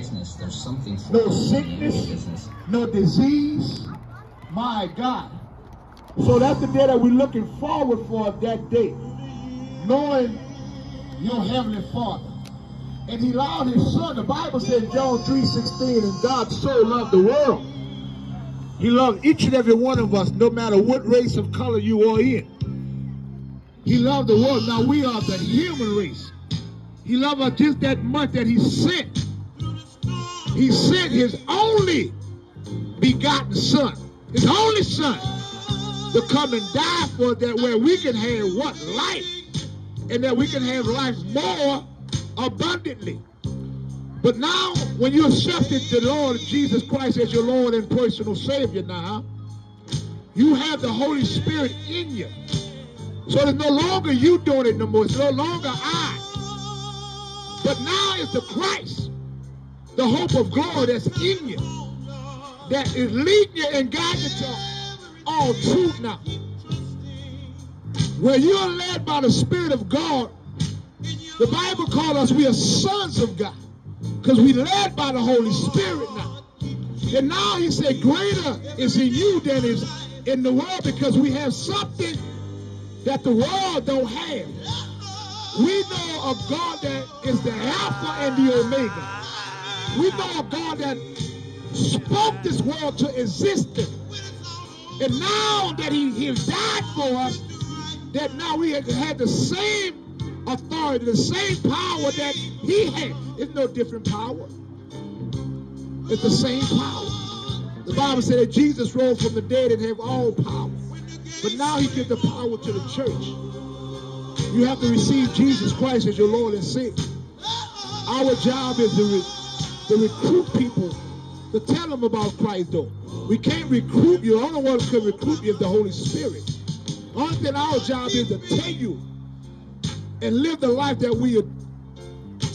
business. There's something no sickness, no disease. My God. So that's the day that we're looking forward for that day. Knowing your heavenly Father. And he allowed his son. The Bible said in John 3.16, and God so loved the world. He loved each and every one of us, no matter what race of color you are in. He loved the world. Now we are the human race. He loved us just that much that he sent. He sent his only begotten son, his only son, to come and die for that where we can have what? Life. And that we can have life more abundantly. But now, when you accepted the Lord Jesus Christ as your Lord and personal Savior now, you have the Holy Spirit in you. So it's no longer you doing it no more. It's no longer I. But now it's the Christ, the hope of glory that's in you, that is leading you and guiding you all truth now. Where you're led by the Spirit of God, the Bible calls us we are sons of God because we led by the Holy Spirit now. And now he said, greater is in you than is in the world because we have something that the world don't have. We know of God that is the Alpha and the Omega. We know a God that spoke this world to existence. And now that he, he died for us, that now we have had the same authority, the same power that he had. It's no different power. It's the same power. The Bible said that Jesus rose from the dead and have all power. But now he gives the power to the church. You have to receive Jesus Christ as your Lord and Savior. Our job is to, to recruit people, to tell them about Christ though. We can't recruit you. The only one who can recruit you is the Holy Spirit. Only thing our job is to tell you and live the life that we are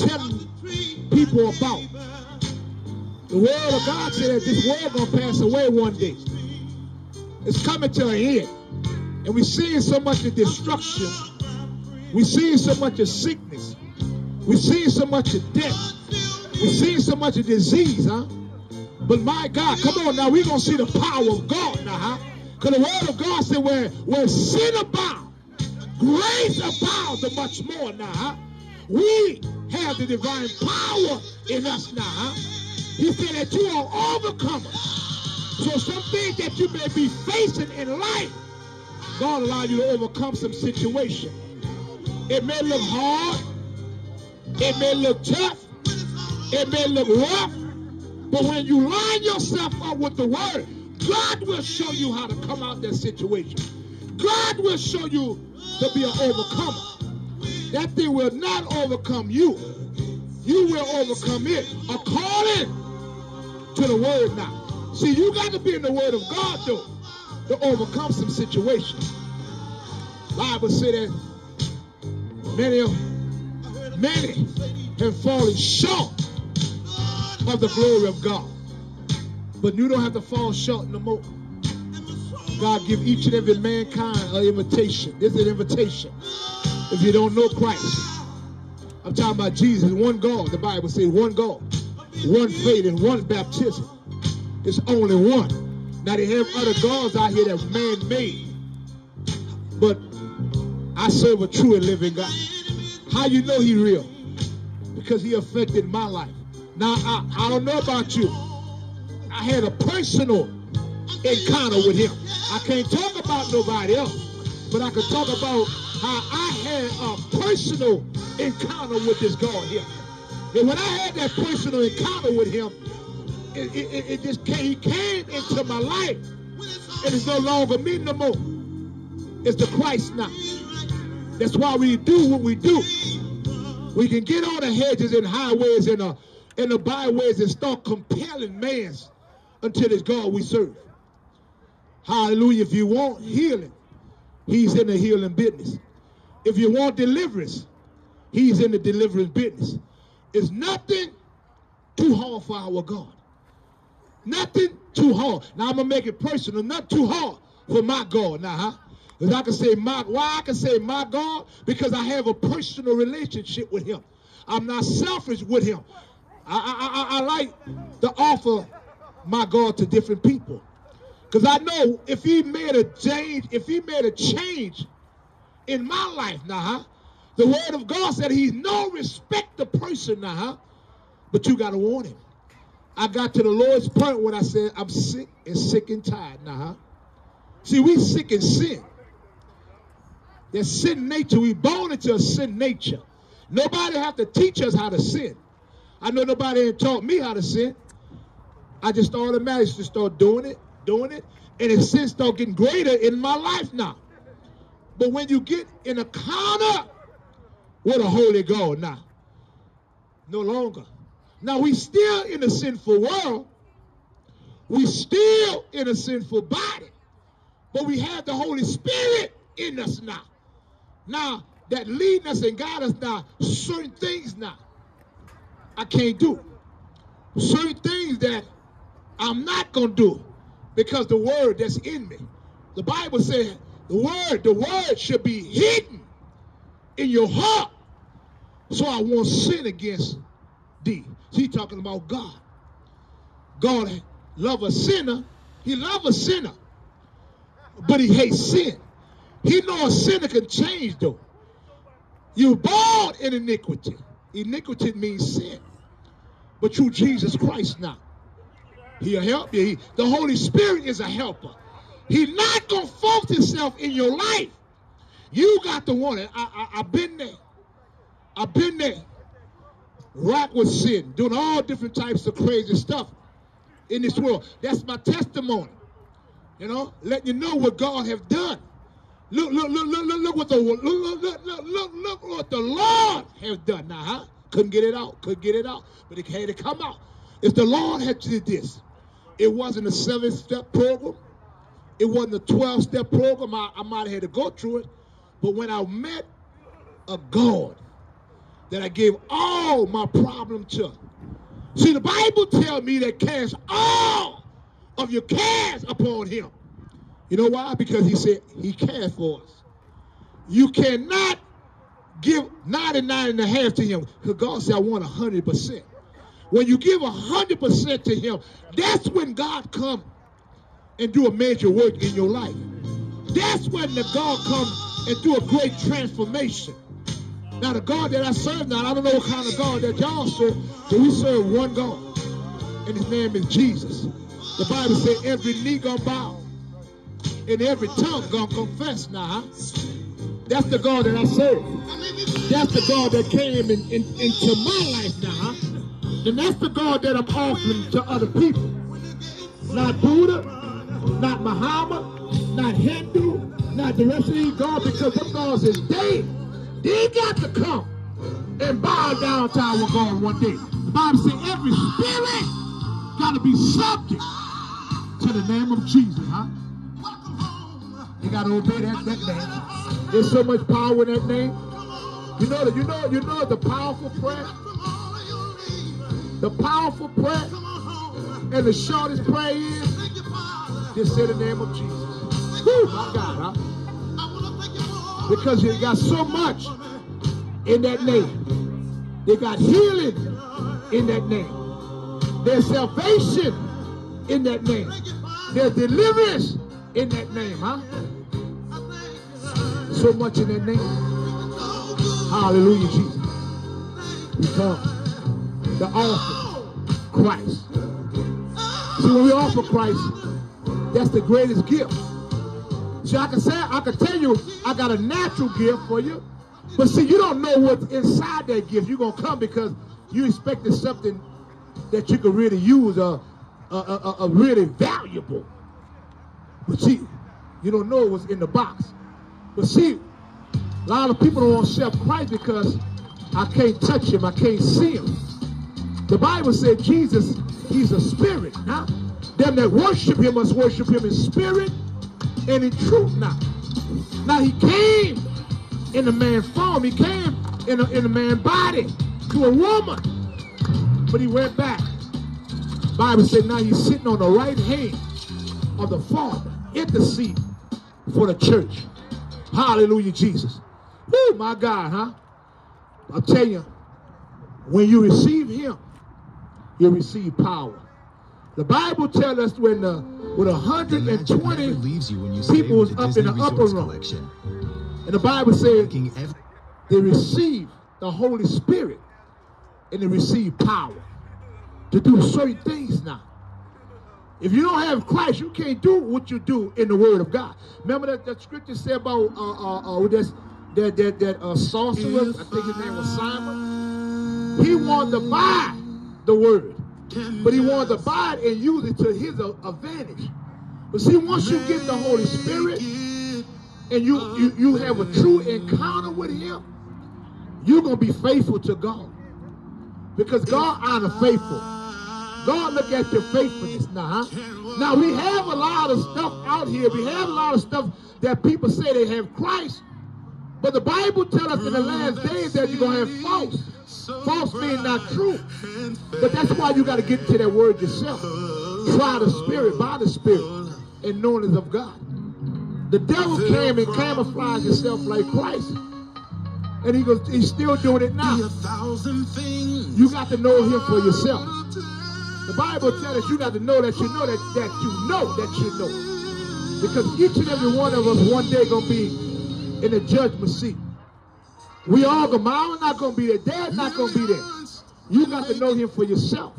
telling people about. The word of God said that this world gonna pass away one day. It's coming to an end. And we're seeing so much of destruction. We're seeing so much of sickness. We're seeing so much of death. We're seeing so much of disease, huh? But my God, come on now, we're going to see the power of God now, huh? Because the word of God said where, where sin abound, grace abounds much more now, huh? We have the divine power in us now, huh? He said that you are overcomers. So some things that you may be facing in life, God allow you to overcome some situation. It may look hard. It may look tough. It may look rough. But when you line yourself up with the word, God will show you how to come out that situation. God will show you to be an overcomer. That thing will not overcome you. You will overcome it according to the word now. See, you got to be in the word of God, though, to overcome some situations. Bible said that many, many have fallen short of the glory of God. But you don't have to fall short no more. God give each and every mankind an invitation. This is an invitation. If you don't know Christ, I'm talking about Jesus, one God. The Bible says one God, one faith, and one baptism. It's only one. Now they have other gods out here that's man-made. But I serve a true and living God. How you know he real? Because he affected my life. Now, I, I don't know about you. I had a personal encounter with him. I can't talk about nobody else, but I can talk about how I had a personal encounter with this God here. And when I had that personal encounter with him, it, it, it just came, he came into my life. And it's no longer me no more. It's the Christ now. That's why we do what we do. We can get on the hedges and highways and the, and the byways and start compelling man's until it's God we serve. Hallelujah. If you want healing, he's in the healing business. If you want deliverance, he's in the deliverance business. It's nothing too hard for our God. Nothing too hard. Now I'm gonna make it personal. Not too hard for my God. Now, huh? Because I can say my why I can say my God because I have a personal relationship with Him. I'm not selfish with Him. I, I, I, I like to offer my God to different people. Because I know if he made a change, if he made a change in my life now, huh? The word of God said he's no respect the person now, huh? But you got to warn him. I got to the Lord's point when I said, I'm sick and sick and tired now, huh? See, we sick in sin. There's sin nature. We born into a sin nature. Nobody have to teach us how to sin. I know nobody taught me how to sin. I just automatically start doing it, doing it, and it sin start getting greater in my life now. But when you get in a corner with a holy God now, no longer. Now we still in a sinful world. We still in a sinful body. But we have the Holy Spirit in us now. Now that lead us and guide us now, certain things now I can't do. Certain things that I'm not going to do because the word that's in me. The Bible says the word, the word should be hidden in your heart so I won't sin against thee. He's talking about God. God love a sinner. He love a sinner, but he hates sin. He know a sinner can change though. You born in iniquity. Iniquity means sin. But through Jesus Christ now, he'll help you. He, the Holy Spirit is a helper. He's not going to fault himself in your life. You got to want it. I, I, I've been there. I've been there. Rock with sin, doing all different types of crazy stuff in this world. That's my testimony. You know, letting you know what God have done. Look, look, look, look, look, look what the look, look, look, look, look, what the Lord has done now, huh? Couldn't get it out, couldn't get it out, but it had to come out. If the Lord had did this, it wasn't a seven-step program. It wasn't a 12-step program. I, I might have had to go through it. But when I met a God that I gave all my problem to, see, the Bible tells me that cast all of your cares upon him. You know why? Because he said he cares for us. You cannot give 99 and a half to him because God said, I want 100%. When you give 100% to him, that's when God come and do a major work in your life. That's when the God come and do a great transformation. Now, the God that I serve now, I don't know what kind of God that y'all serve, but we serve one God, and his name is Jesus. The Bible says every knee gonna bow and every tongue gonna confess now. That's the God that I serve. That's the God that came in, in, into my life now. And that's the God that I'm offering to other people. Not Buddha, not Muhammad, not Hindu, not the rest of these gods, because them gods is dead. They got to come and bow down to our God one day. The Bible says every spirit got to be subject to the name of Jesus, huh? You got to obey that, that name. There's so much power in that name. You know that you know you know the powerful prayer. The powerful prayer and the shortest prayer is just say the name of Jesus. Woo, my God, huh? Because you got so much in that name. They got healing in that name. There's salvation in that name. There's deliverance in that name, huh? So much in that name. Hallelujah, Jesus. We come to offer Christ. See, when we offer Christ, that's the greatest gift. See, I can say, I can tell you, I got a natural gift for you. But see, you don't know what's inside that gift. You're going to come because you expected something that you could really use, a, a, a, a really valuable. But see, you don't know what's in the box. But see, a lot of people don't accept Christ because I can't touch him. I can't see him. The Bible said Jesus, he's a spirit. Huh? Them that worship him must worship him in spirit and in truth now. Now he came in a man form. He came in a, in a man body to a woman. But he went back. Bible said now he's sitting on the right hand of the Father, intercede for the church. Hallelujah, Jesus. Woo, my God, huh? I'll tell you, when you receive him, you'll receive power. The Bible tells us when uh, the with 120 leaves you when you people was up in the upper room. collection. And the Bible said they receive the Holy Spirit and they receive power to do certain things now. If you don't have Christ, you can't do what you do in the Word of God. Remember that, that scripture said about uh, uh, uh, that's, that that that uh, sorcerer, I think his name was Simon. He wanted to buy the Word, but he wanted to buy it and use it to his uh, advantage. But see, once you get the Holy Spirit and you you, you have a true encounter with Him, you're gonna be faithful to God because God honor faithful. God look at your faithfulness now. Huh? Now we have a lot of stuff out here. We have a lot of stuff that people say they have Christ, but the Bible tells us in the last days that you're gonna have false. False means not true. But that's why you got to get into that word yourself. Try the spirit by the spirit and knowledge of God. The devil came and camouflaged himself like Christ. And he goes, he's still doing it now. You got to know him for yourself. The Bible tells us you got to know that you know that, that you know that you know. Because each and every one of us one day gonna be in the judgment seat. We all go, mama's not gonna be there, dad's not gonna be there. You got to know him for yourself.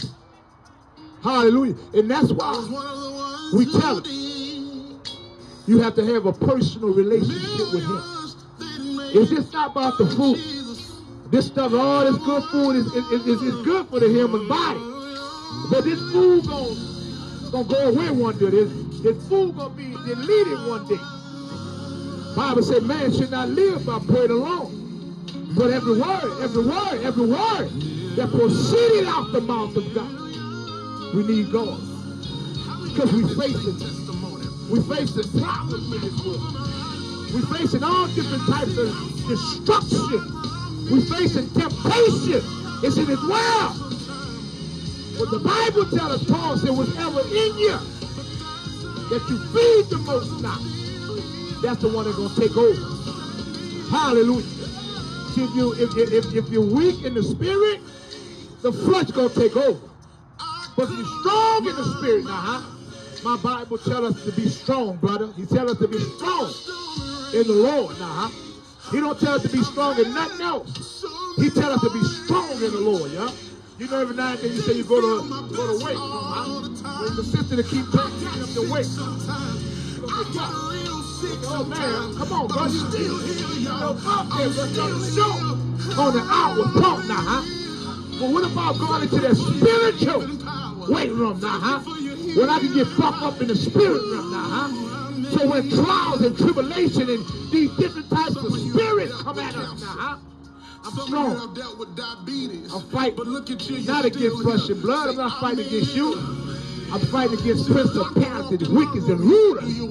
Hallelujah. And that's why we tell him you have to have a personal relationship with him. It's just not about the food. This stuff, all this good food is, is, is, is good for the human body. But this food gonna, gonna go away one day. This, this food gonna be deleted one day. Bible said man should not live by bread alone. But every word, every word, every word that proceeded out the mouth of God. We need God. Because we facing we facing problems in this world. We facing all different types of destruction. We facing temptation. It's in this world. But the Bible tells us, Paul said, whatever in you that you feed the most now, that's the one that's going to take over. Hallelujah. See, if, you, if, if, if you're weak in the spirit, the flesh going to take over. But if you're strong in the spirit now, huh? My Bible tells us to be strong, brother. He tells us to be strong in the Lord now, huh? He don't tell us to be strong in nothing else. He tells us to be strong in the Lord, yeah? You know, every now and then you say you go to go to weight room, huh? When the sister to keep picking up the weight. Oh man, come on, bro. You still here. You know, up there, but you show on the outward talk now, huh? But what about going into that spiritual weight room now, huh? When I can get fucked up in the spirit realm now, huh? So when trials and tribulation and these different types of spirits come at us now, huh? I'm strong. Dealt with diabetes. I'm fighting. But look at you. Not against flesh and blood. I'm not fighting against you. I'm fighting against principalities, wickets, and rulers you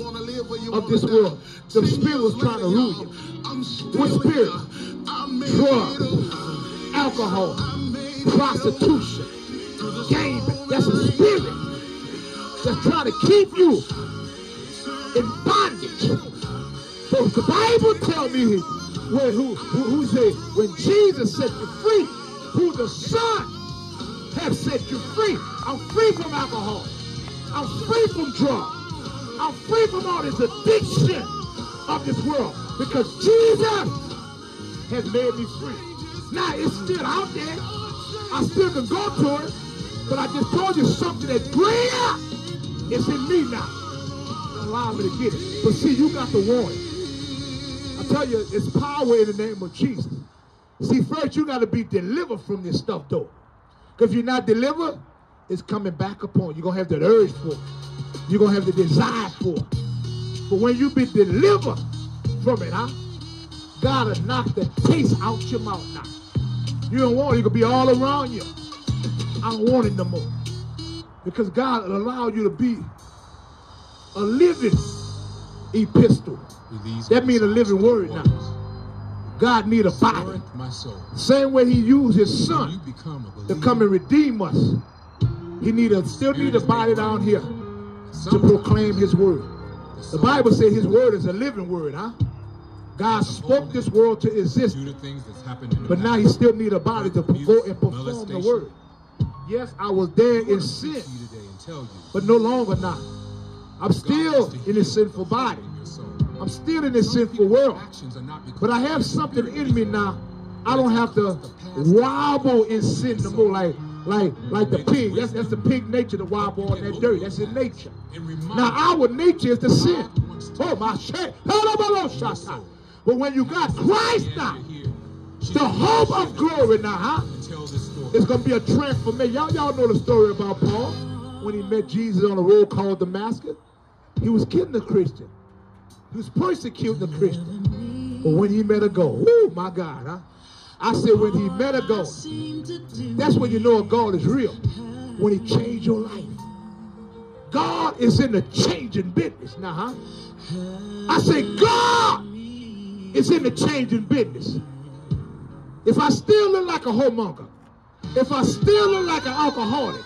you of this world. The spirit was trying to rule. I'm What spirit? Drugs, alcohol, I made it. prostitution, gaming. That's a spirit that's trying to keep you in bondage. So the Bible tell me where who who, who say when Jesus set you free, who the Son have set you free. I'm free from alcohol. I'm free from drugs. I'm free from all this addiction of this world because Jesus has made me free. Now it's still out there. I still can go to it, but I just told you something that's greater is in me now. Allow me to get it. But see, you got the warning. I tell you, it's power in the name of Jesus. See, first you got to be delivered from this stuff, though. Because if you're not delivered, it's coming back upon you. You're going to have that urge for it. You're going to have the desire for it. But when you be delivered from it, huh? God will knock the taste out your mouth now. You don't want it. It could be all around you. I don't want it no more. Because God will allow you to be a living epistle. That my mean a living word now. God need a body. My soul. Same way he used his son you become a to come and redeem us. He need a, still need a body down here to proclaim his word. the Bible says his word is a living word, huh? God spoke this world to exist, due to things that's happened in the but now he still need a body to go and perform the word. Yes, I was there in want to speak sin, to you today and tell but no longer now. I'm still in this sinful body. I'm still in this sinful world. But I have something in me now. I don't have to wobble in sin no more like like like the pig. That's that's the pig nature to wobble on that dirt. That's in nature. Now our nature is to sin. Oh my shit. But when you got Christ now, the hope of glory now, huh? It's gonna be a transformation. Y'all, y'all know the story about Paul when he met Jesus on a road called Damascus. He was killing the Christian. He was persecuting the Christian. But when he met a goal, oh my God, huh? I said when he met a goal, that's when you know a God is real. When he changed your life. God is in the changing business now, huh? I say God is in the changing business. If I still look like a homemonger, if I still look like an alcoholic,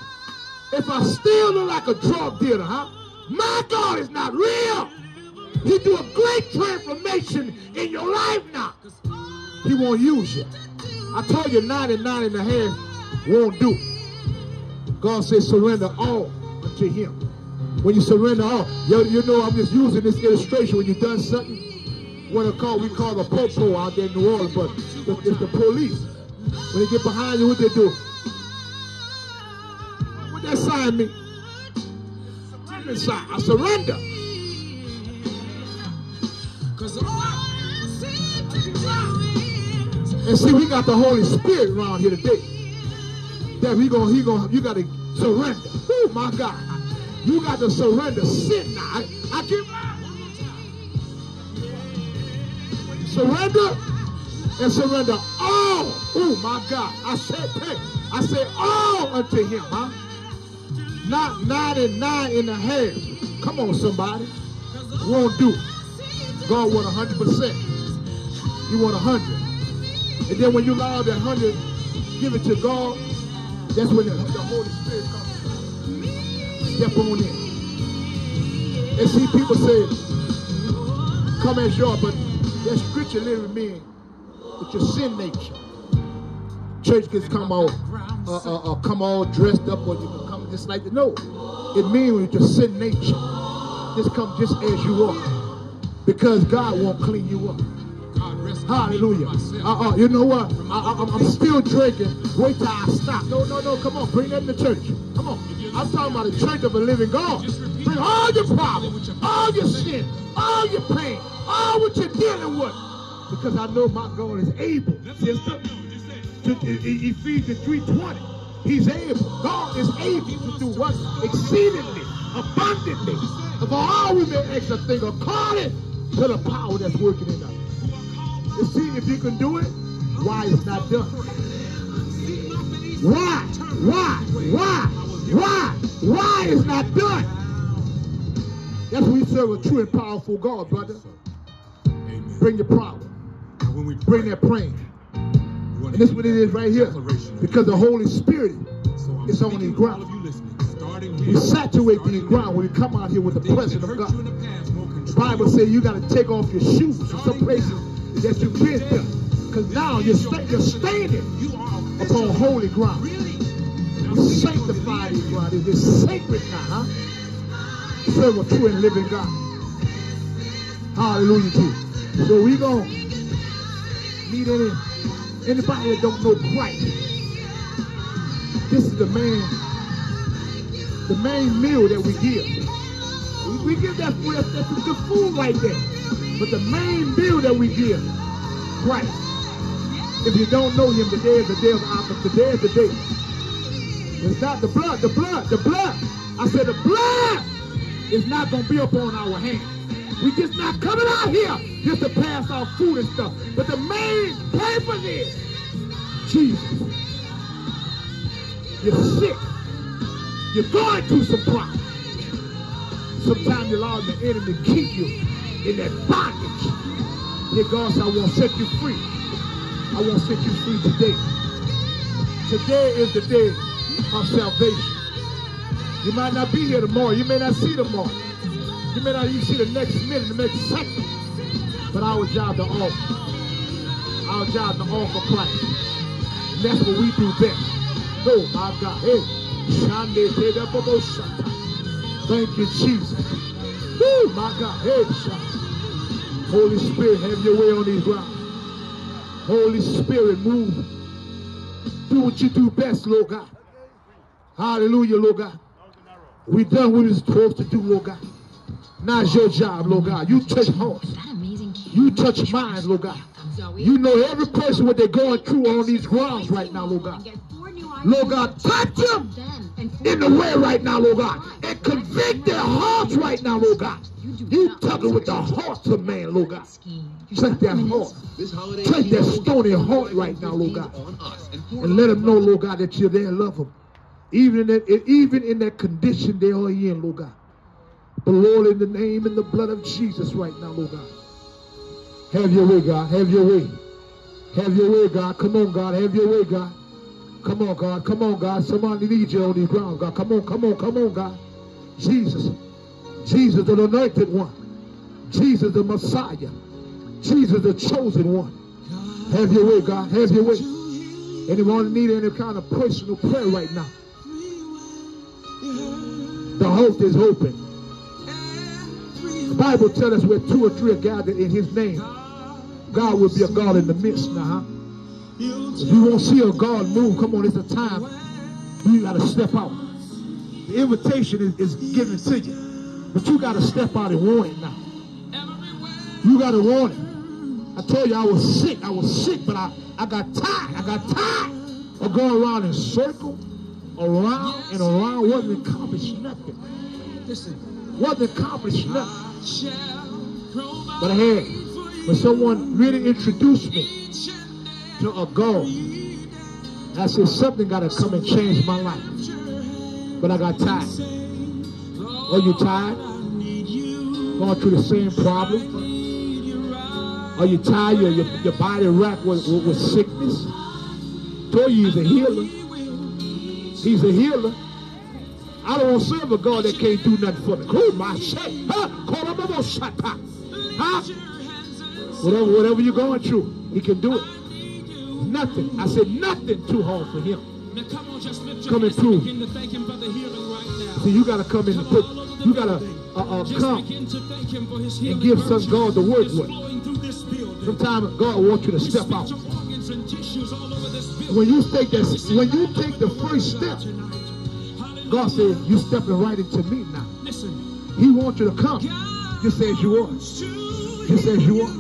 if I still look like a drug dealer, huh? My God is not real. He do a great transformation in your life now. He won't use you. I told you 99 and a half won't do. God says surrender all unto him. When you surrender all, you, you know I'm just using this illustration when you've done something. What I call we call the popo out there in New Orleans, but it's, the police. When they get behind you, what they do? What that sign mean? I surrender. And see, we got the Holy Spirit around here today. That we gonna, he gonna, you gotta surrender. Oh my God, you got to surrender sin now. I, I give surrender and surrender all. Oh my God, I said, hey, I say all unto Him, huh? Not 99 and a half. Come on, somebody. Won't do. it. God want 100%. You want 100. And then when you allow that 100, give it to God, that's when the, the Holy Spirit comes. Step on in. And see, people say, come as you are, but that scripture literally means it's your sin nature. Church gets come all, uh, uh, uh, come all dressed up, or you just like the no. It means with your sin nature. Just come just as you are, because God won't clean you up. Hallelujah. Uh, uh, you know what? I, I'm still drinking. Wait till I stop. No, no, no. Come on. Bring that in the church. Come on. I'm talking about the church of a living God. Bring all your problems, all your sin, all your pain, all what you're dealing with. Because I know my God is able. Just to, to, Ephesians 3.20. He's able. God is able to do what? Exceedingly, abundantly, for all we may ask a thing according to the power that's working in us. To see if you can do it, why it's not done. Why? Why? Why? Why? Why it's not done? That's we serve a true and powerful God, brother. Amen. Bring your problem. And when we Bring that praying. And to this give what it is right here. Because the Holy Spirit is on the ground. you We saturate the ground when we come out here with the presence of God. the past won't The control Bible says you got to take off your shoes in some places that you've been to. Because now you're, sta- you're standing You are upon holy ground. We sanctify this ground. It is sacred now, huh? Serve a true and living God. Hallelujah, Jesus. So we gonna meet any anybody that don't know Christ. This is the main the main meal that we give. We, give that food, that's, that's the good food right there. But the main meal that we give, Christ. If you don't know him, today is the day of our today is the day. It's not the blood, the blood, the blood. I said the blood is not gonna be upon our hands. We just not coming out here just to pass out food and stuff. But the main purpose is Jesus. You're sick. You're going through some problems. Sometimes you allow the enemy to keep you in that bondage. Here God I want to set you free. I want to set you free today. Today is the day of salvation. You might not be here tomorrow. You may not see tomorrow. You may not even see the next minute, the next second. But our job to offer. Our job to offer Christ. And that's what we do best. Oh my God. Hey. Shande Shata. Thank you, Jesus. Oh my God. Hey. Holy Spirit, have your way on these grounds. Holy Spirit, move. Do what you do best, Lord God. Hallelujah, Lord God. We done what we're supposed to do, Lord God. Now it's your job, Lord God. You touch hearts. You touch minds, Lord God. You know every person what they're going through on these grounds right now, Lord God. Lord God, touch them in the way right now, Lord God. And convict their hearts right now, Lord God. You tugging with the hearts of man, Lord God. Touch their heart. Touch their stony heart right now, Lord God. and let them know, Lord God, that you're there and love them. Even in that, even in that condition they are in, Lord God. But Lord, in the name and the blood of Jesus right now, Lord God. Have your way, God. Have your way. Have your way, God. Come on, God. Have your way, God. Come on, God. Come on, God. Somebody needs you on the ground, God. Come on, come on, come on, God. Jesus. Jesus, the anointed one. Jesus, the Messiah. Jesus, the chosen one. Have your way, God. Have your way. Anyone need any kind of personal prayer right now? The host is open. The Bible tells us where two or three are gathered in his name. God will be a God in the midst now. If you won't see a God move, come on, it's a time. You got to step out. The invitation is, is given to you. But you got to step out and want it now. You got to want it. I told you I was sick. I was sick, but I, I got tired. I got tired of going around in circles, around and around, wasn't accomplishing nothing. Listen, wasn't accomplishing nothing. But I had, when someone really introduced me to a God, I said something got to come and change my life. But I got tired. Are you tired? Going through the same problem? Are you tired? Your, your, your body racked with, with, with sickness? Told you he's a healer. He's a healer. I don't want to serve a God that can't do nothing for me. Cool, my shit. Huh? Call him a shot. Huh? Whatever, whatever you're going through, he can do it. Nothing. I said nothing too hard for him. Now come on, just lift your Come and prove. begin to thank him for the healing right now. See, you got to come in and put, you got to uh, uh, come. begin to thank him for his healing give some God to work with. flowing through this building. Sometimes God wants you to We step out. to organs and tissues all over this building. When you take that, when you take the first step. God said, you stepping right into me now. Listen. He wants you to come. Just as you are. Just as you are.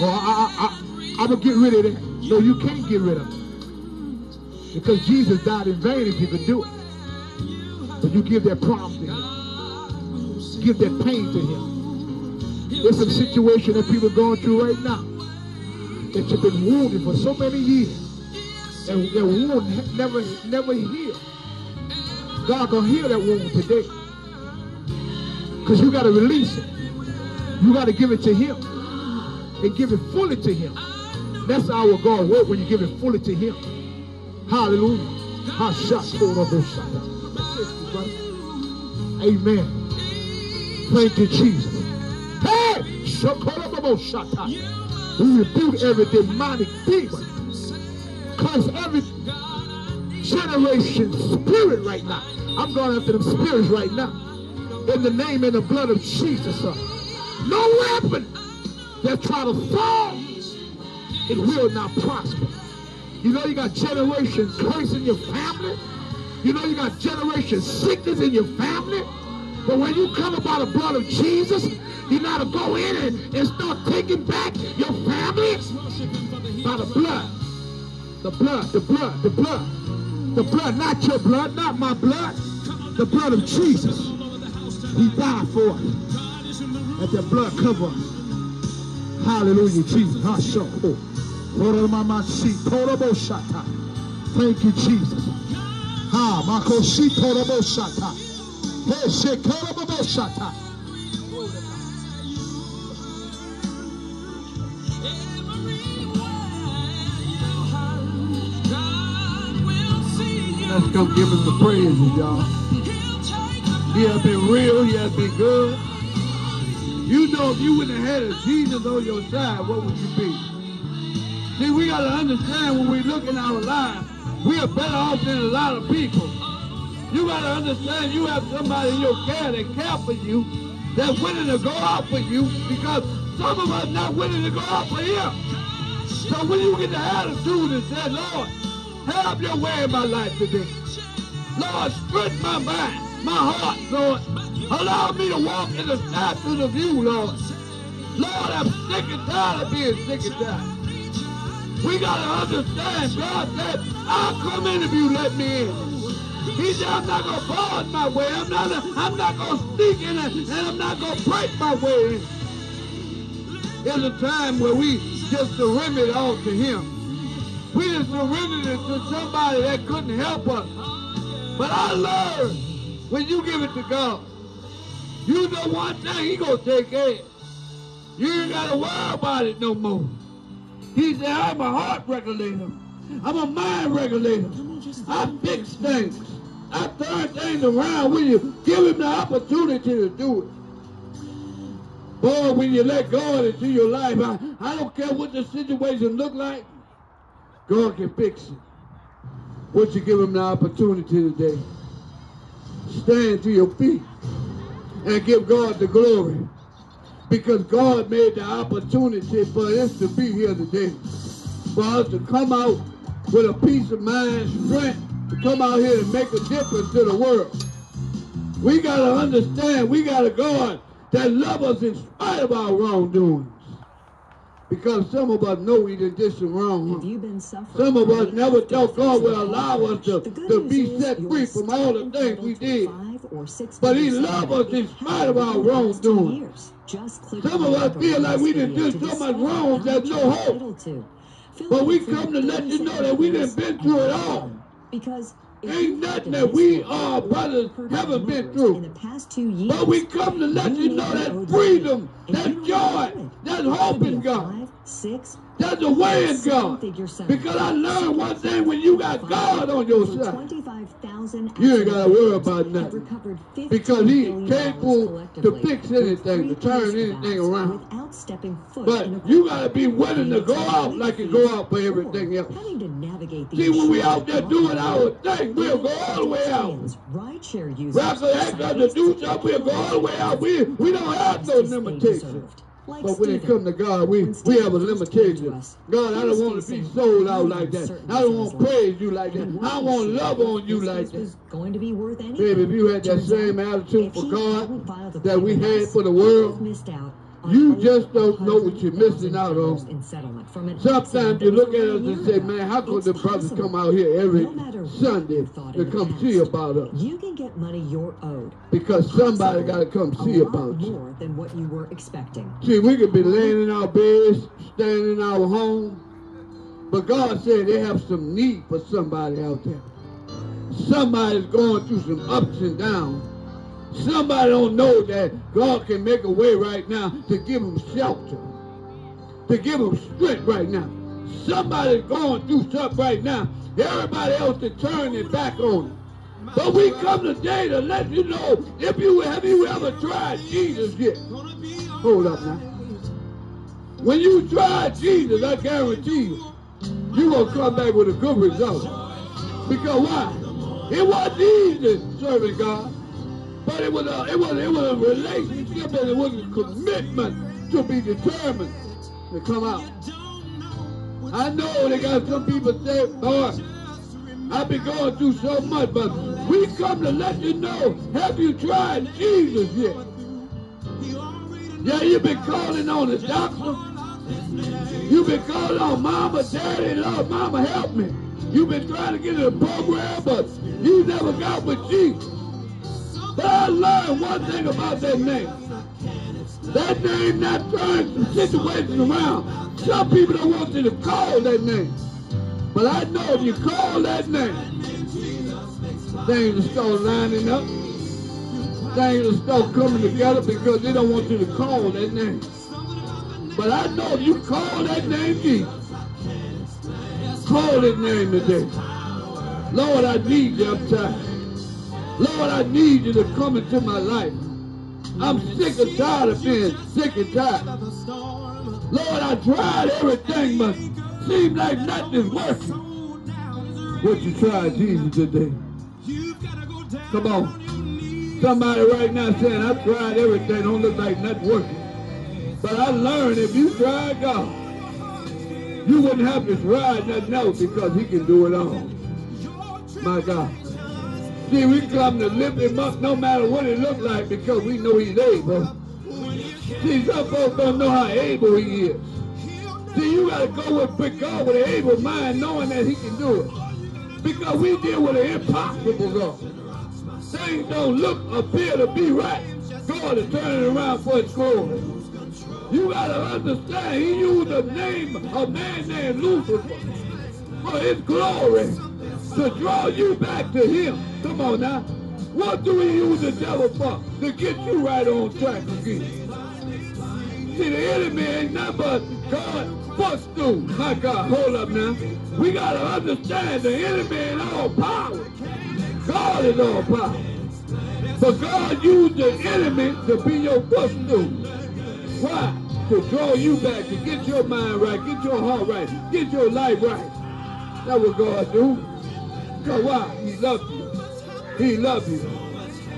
Or I, I, I, I'm going to get rid of that. No, you can't get rid of it. Because Jesus died in vain if you could do it. But you give that problem to him. Give that pain to him. There's some situation that people are going through right now that you've been wounded for so many years. And that wound never, never healed. God gonna heal that wound today. Because you gotta release it. You gotta give it to him. And give it fully to him. That's our God work when you give it fully to him. Hallelujah. Amen. Thank you, Jesus. Hey! We rebuke every demonic demon. Cause every generation spirit right now. I'm going after them spirits right now. In the name and the blood of Jesus. No weapon that try to fall, it will not prosper. You know you got generation curse in your family. You know you got generation sickness in your family. But when you come about the blood of Jesus, you got to go in and, and start taking back your family by the blood. The blood, the blood, the blood. The blood, not your blood, not my blood. The blood of Jesus. He died for us. Let that blood cover us. Hallelujah, Jesus. Thank you, Jesus. Ah, ha, toroboshata. Hey, shekoroboshata. Let's go give him the praises, y'all. He has been real. He has been good. You know, if you wouldn't have had a Jesus on your side, what would you be? See, we got to understand when we look in our lives, We are better off than a lot of people. You gotta understand you have somebody in your care that care for you, that's willing to go out for you because some of us not willing to go out for him. So when you get the attitude and say, Lord, have your way in my life today. Lord, strengthen my mind, my heart, Lord. Allow me to walk in the statutes of you, Lord. Lord, I'm sick and tired of being sick and tired. We gotta understand, God said, I'll come in if you let me in. He said, I'm not gonna force my way. I'm not, I'm not gonna sneak in and, and I'm not gonna break my way in. There's a time where we just surrender it all to him. We just surrendered it to somebody that couldn't help us. But I learned when you give it to God, you know one thing, he gonna take care. You ain't gotta worry about it no more. He said, I'm a heart regulator. I'm a mind regulator. I fix things. I turn things around when you give him the opportunity to do it. Boy, when you let God into your life, I, I don't care what the situation look like, God can fix it. Would you give him the opportunity today, stand to your feet and give God the glory. Because God made the opportunity for us to be here today. For us to come out with a peace of mind, strength, to come out here and make a difference to the world. We got to understand, we got a God that love us in spite of our wrongdoings. Because some of us know we did this wrong. Have you been suffering? Some of us never thought God of allow us to, to be set free from all the things we did. or six But he salary us in spite of our haven't in the last two wrongdoing. years. Just click Some of us feel like we this done video did to so much wrong, there's no hope. entitled to. Fill But we come to let you know that we quiz been through it all. Because Ain't nothing that we, arrested uh, brothers, haven't been through. In the past two years, But we come to let you know that freedom, that you don't have to joy, that hope in God. Five, six, There's the way in God. Because I learned one thing when you got God on your side. 25,000 You ain't gotta worry about nothing. have recovered $15 Because he billion capable to fix anything, to turn anything around. Without stepping foot But you gotta be willing to go out like you go out for everything else. To See, when we out there doing our thing, we'll go all the way out. pedestrians, Rideshare users, Rather than ask us to do something, we'll go all the way out. We, we don't have no limitations. Like But when it Stephen. comes to God, we, we have a first came to limitation. us, God, I don't want to be sold out like that. I don't want to praise you like that. I want love on you like that. going to be worth anything. Baby, if you had that same attitude for God hadn't filed a that we had for the he would have world, missed out you just don't know what you're missing out on. Sometimes you look at us and say, man, how come the brothers come out here every No matter what Sunday to come see about us? You can get money you're owed. Because somebody got to come see about you. more than what you were expecting. See, we could be laying in our beds, staying in our home, but God said they have some need for somebody out there. Somebody's going through some ups and downs. Somebody don't know that God can make a way right now to give them shelter, to give them strength right now. Somebody's going through something right now. Everybody else is turning back on it. But we come today to let you know if you have you ever tried Jesus yet? Hold up now. When you try Jesus, I guarantee you, you gonna come back with a good result. Because why? It wasn't easy serving God, but it was a it was it was a relationship and it was a commitment to be determined to come out. I know they got some people say, boy, I've been going through so much, but we come to let you know, have you tried Jesus yet? Yeah, you've been calling on the doctor. You've been calling on mama, daddy, Lord, mama, help me. You've been trying to get in the program, but you never got with Jesus. But I learned one thing about that name. That name not turns situations around. Some people don't want you to call that name. But I know if you call that name, things will start lining up. Things will start coming together because they don't want you to call that name. But I know if you call that name Jesus, call that name today. Lord, I need you. I'm tired. Lord, I need you to come into my life. I'm sick and tired of being sick and tired. Lord, I tried everything, but seems like nothing's working. What you try Jesus today? Come on. Somebody right now saying, I've tried everything, don't look like nothing working. But I learned if you try God, you wouldn't have to try nothing else because he can do it all. My God. See, we come to lift him up no matter what it look like because we know he's able. See, some folks don't know how able he is. See, you got to go with, with God with an able mind knowing that he can do it. Because we deal with an impossible God. Things don't look, appear to be right. God is turning around for his glory. You got to understand, he used the name of man named Lucifer for his glory to draw you back to him. Come on now. What do we use the devil for? To get you right on track again. See, the enemy ain't nothing but God footstool. My God, hold up now. We got to understand the enemy ain't all power. God is all power. But God used the enemy to be your footstool. Why? To draw you back, to get your mind right, get your heart right, get your life right. That's what God do. So why? He loves you. He loves you.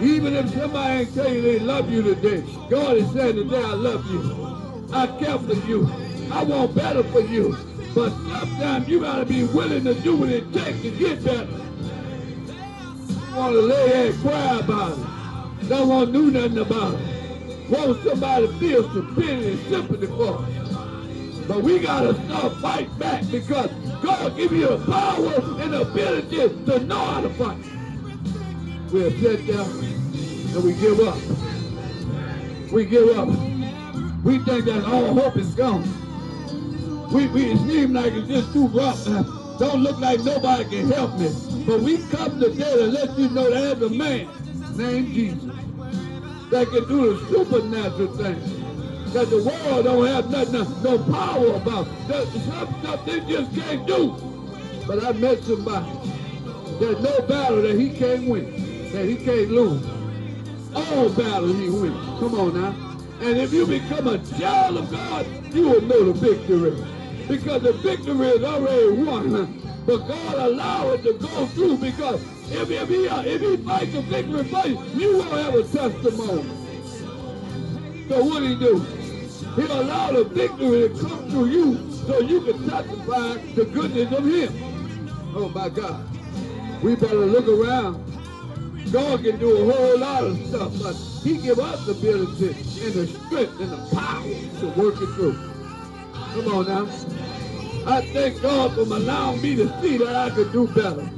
Even if somebody ain't tell you they love you today, God is saying today, I love you. I care for you. I want better for you. But sometimes you gotta be willing to do what it takes to get better. You wanna lay and cry about it. Don't want to do nothing about it. Want somebody to feel and sympathy for it. But we gotta start uh, fighting back because God give you the power and the ability to know how to fight. We're sit down and we give up. We give up. We think that all hope is gone. We, we it seems like it's just too rough. Uh, don't look like nobody can help me. But we come today to let you know that there's a man named Jesus that can do the supernatural things. That the world don't have nothing, no power about. That some stuff they just can't do. But I met somebody. There's no battle that he can't win, that he can't lose. All battles he wins. Come on now. And if you become a child of God, you will know the victory. Because the victory is already won. But God allow it to go through because if, if, he, uh, if he fights the victory you, you won't have a testimony. So what do he do? He'll allow the victory to come through you so you can testify the goodness of him. Oh my God. We better look around. God can do a whole lot of stuff, but he give us the ability and the strength and the power to work it through. Come on now. I thank God for allowing me to see that I could do better.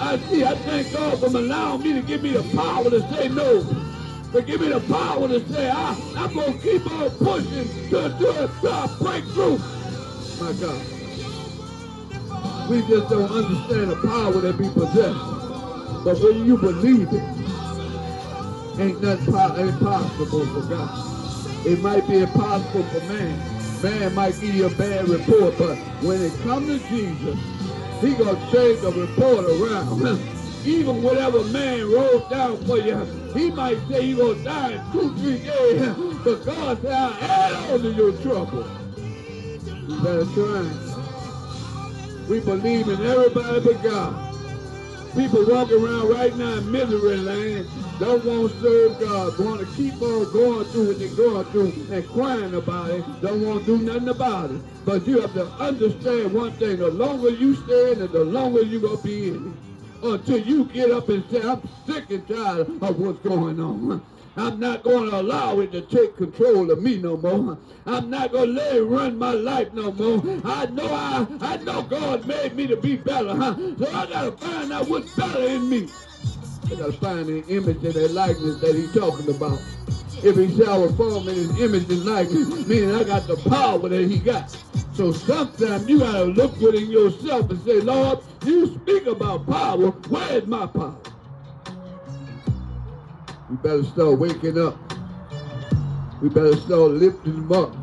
I see, I thank God for allowing me to give me the power to say no. To give me the power to say, I, I'm going to keep on pushing to, to, to a breakthrough. My God. We just don't understand the power that we possess. But when you believe it, ain't nothing po- impossible for God. It might be impossible for man. Man might give you a bad report, but when it comes to Jesus, he gonna change the report around. Even whatever man wrote down for you, he might say you're gonna die in two, three days, but God said, I'll add on to your trouble. Better try. We believe in everybody but God. People walking around right now in misery land, don't want to serve God, want to keep on going through what they're going through and crying about it, don't want to do nothing about it. But you have to understand one thing, the longer you stay in it, the longer you're going to be in it. Until you get up and say, I'm sick and tired of what's going on. I'm not going to allow it to take control of me no more. I'm not going to let it run my life no more. I know I, I know God made me to be better, huh? So I got to find out what's better in me. I got to find the image and the likeness that he's talking about. If he shall form in his image and likeness, meaning I got the power that he got. So sometimes you got to look within yourself and say, Lord, you speak about power. Where is my power? We better start waking up. We better start lifting them up.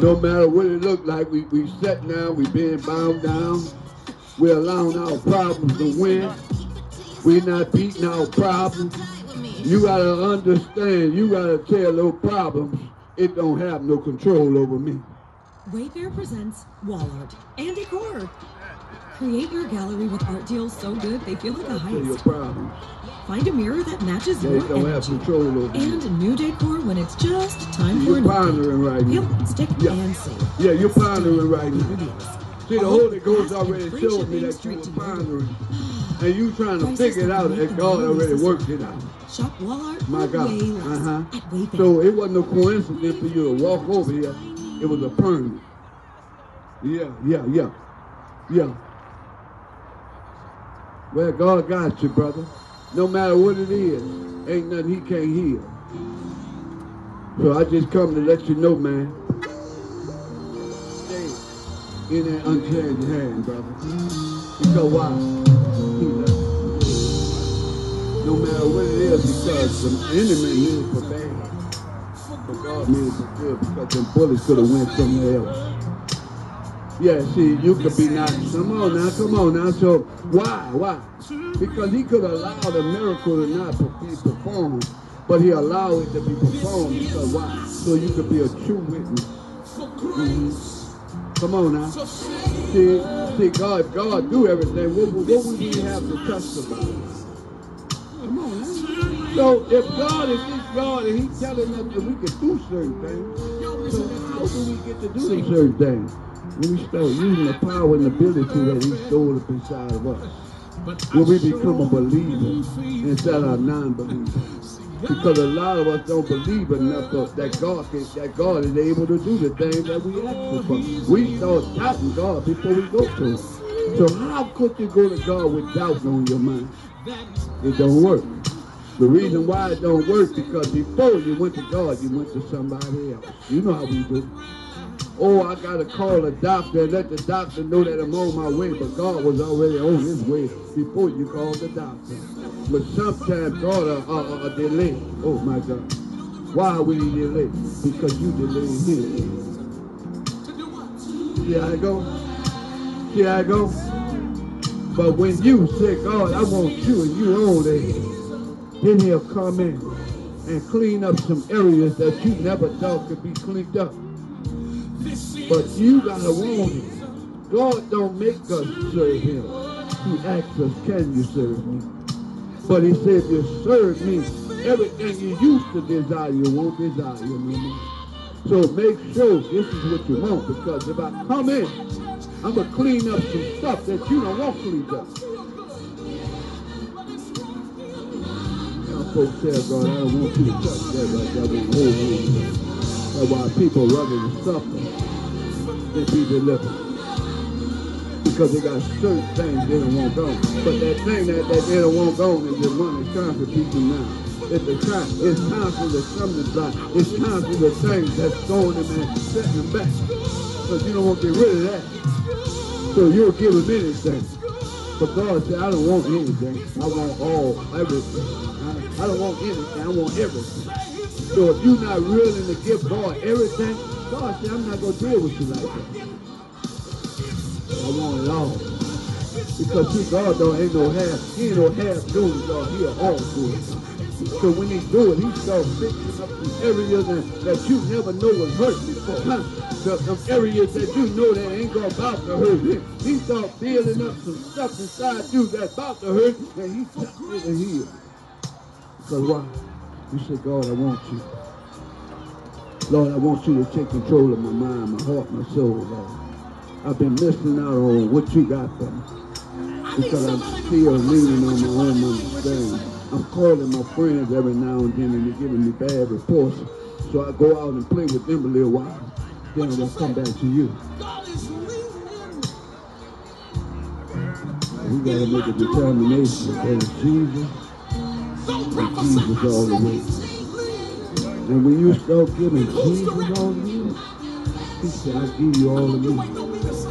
No matter what it look like, we, we set now, we being bound down. We're allowing our problems to win. We're not beating our problems. You gotta understand, you gotta tell those problems, it don't have no control over me. Wayfair presents Wallart. Andy Cord. Create your gallery with art deals so good they feel like a heist. Find a mirror that matches your don't have control over. And new decor when it's just time for You're an update. pondering right now. Yep, stick Yeah. and save. Yeah, you're pondering right now. See, the Holy Ghost already and showed me that you were pondering. And you trying to figure it out and the God already worked it out. Shop Walmart My God. Uh-huh. So it wasn't a coincidence for you to walk over here. It was a permit. Yeah, yeah, yeah. Yeah. Well, God got you, brother. No matter what it is, ain't nothing he can't heal. So I just come to let you know, man. Stay in that unchanged hand, brother. Because why? He loves. No matter what it is, because the enemy means for bad. God means good because them bullets could have went somewhere else. Yeah, see, you could be not. Come on now, come on now. So why, why? Because he could allow the miracle to not be performed, but he allowed it to be performed because why? So you could be a true witness. Mhm. Come on now. See, see, God, God do everything, what, what would we have to testify? Come on now. So if God is God and He's telling us that we can do certain things, so how do we get to do them certain things? When we start using the power and ability that He stored up inside of us. When we become a believer instead of a non-believer. Because a lot of us don't believe enough of that God can, that God is able to do the things that we ask for. We start doubting God before we go to Him. So how could you go to God with doubt on your mind? It don't work. The reason why it don't work because before you went to God, you went to somebody else. You know how we do. Oh, I gotta call a doctor and let the doctor know that I'm on my way, but God was already on his way before you called the doctor. But sometimes God a, a, a delay. Oh my God. Why are we delay? Because you delayed him. See how I go? See how I go? But when you say, God, I want you and you own only, then he'll come in and clean up some areas that you never thought could be cleaned up. But you gotta want it. God don't make us serve him. He asks us, can you serve me? But he said, you serve me, everything you used to desire, you won't desire no more. So make sure this is what you want, because if I come in, I'm gonna clean up some stuff that you don't want cleaned up. Folks God, I don't want you to touch that there. Hold on. That's why people rather suffer than be delivered. Because they got certain things they don't want gone. But that thing that, that they don't want gone is the one that's trying to keep them now. It's the time. It's time for the stumbling block. It's time for the things that's throwing them and setting them back. Because you don't want to get rid of that. So you'll give them anything. But God said, I don't want anything. I want all, everything. I, don't want anything. I want everything. So if you're not willing to give God everything, God said, I'm not going to deal with you like that. I want it all. Because see, God don't ain't no half, he ain't no half doing God, he all doing. So when he do it, he start fixing up some areas that, that you never know was hurt before. Huh? The, some areas that you know that ain't gonna about to hurt him. He start building up some stuff inside you that's about to hurt, and he touched it and healed. Because why? You say, God, I want you. Lord, I want you to take control of my mind, my heart, my soul, Lord. I've been missing out on what you got for me. Because I'm still leaning on my own understanding. I'm calling my friends every now and then and they're giving me bad reports. So I go out and play with them a little while. Then I'm gonna come back to you. We gotta make a determination that it's Jesus and Jesus all the way. And when you start giving Jesus all the you, he said, I give you all of me.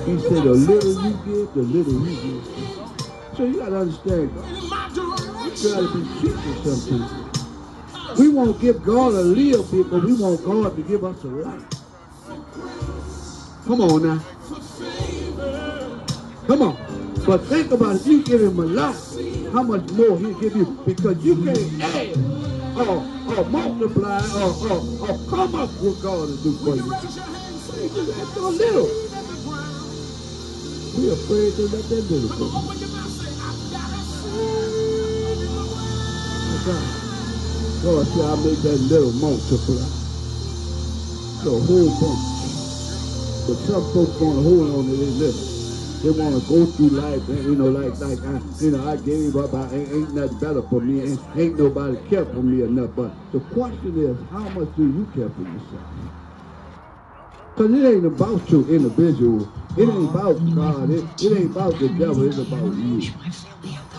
He said, the little you give, the little he gives. So you gotta understand, we to won't give God a little bit, but we want God to give us a lot. Come on now. Come on. But think about if you give him a lot, how much more he'll give you. Because you can't add or, or multiply or, or, or come up what God will do for you. Just a little. We afraid to let that little go. God. God said I make that little multiply. The whole bunch. But some folks want to hold on to their little. They want to go through life, and, you know, like, like I, you know, I gave up. I ain't, ain't nothing better for me. Ain't, ain't nobody care for me enough. But the question is, how much do you care for yourself? Because it ain't about your individual. It ain't about God. It, it ain't about the devil. It's about you.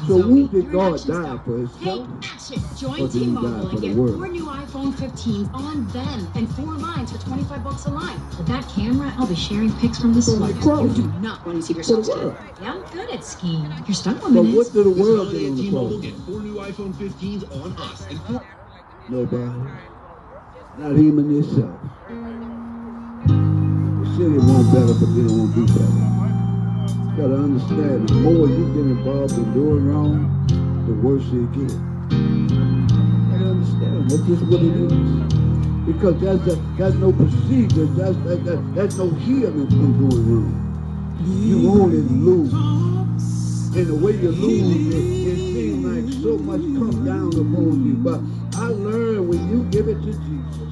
So who did God die for Hey, himself? action! Join Or did he die T-Mobile for and the get world? four new iPhone 15s on them and four lines for 25 bucks a line. With that camera, I'll be sharing pics from the So slide. they cross. You do not want to see For yourself the world. Yeah, I'm good at skiing. Your stunt But woman what is. did the This world holiday get at on the T-Mobile, cross? get four new iPhone 15s on us and four Nobody. Not even yourself. The city want better, but they don't want to do better. You gotta understand, the more you get involved in doing wrong, the worse it gets. You gotta understand, that's just what it is. Because that's, a, that's no procedure, that's, that, that, that's no healing from doing wrong. You only lose. And the way you lose, it, it seems like so much comes down upon you. But I learned when you give it to Jesus,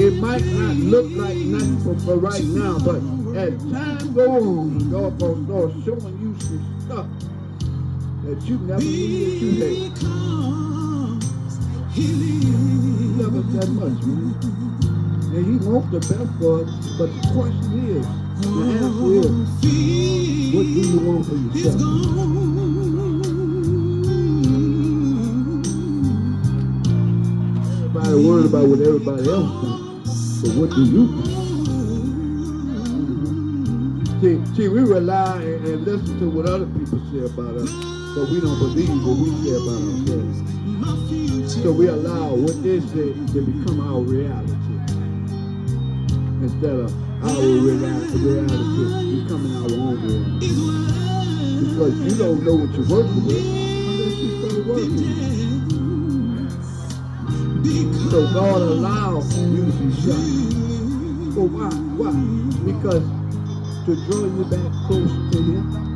it might not look like nothing for, for right now, but as time goes on, God gonna start showing you some stuff that you never knew that you. He loves that much, man. And he wants the best for us, but the question is, the answer is, what do you want for yourself? Everybody worried about what everybody else thinks, but what do you think? See, see, we rely and, and listen to what other people say about us, but we don't believe what we say about ourselves. So we allow what they say to become our reality instead of our reality, becoming our own reality. Because you don't know what you're working with unless you start working. So God allows you to be shot. So why? Why? Because to draw you back close to Him.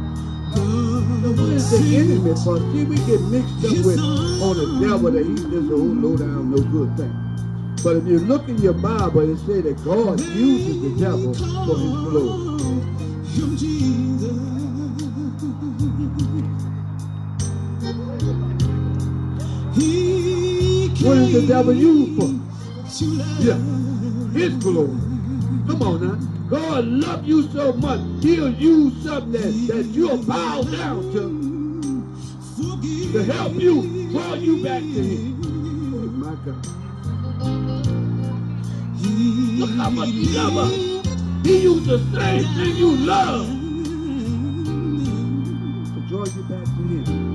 So what is the enemy for? See, we get mixed up with on the devil that he's just a whole low down, no good thing. But if you look in your Bible, it says that God uses the devil for his glory. What is the devil used for? Yeah, his glory. Come on now. God loves you so much, he'll use something that, that you'll bow down to to help you, draw you back to him. Oh my God. Look how much he loves us. He used the same thing you love to draw you back to him.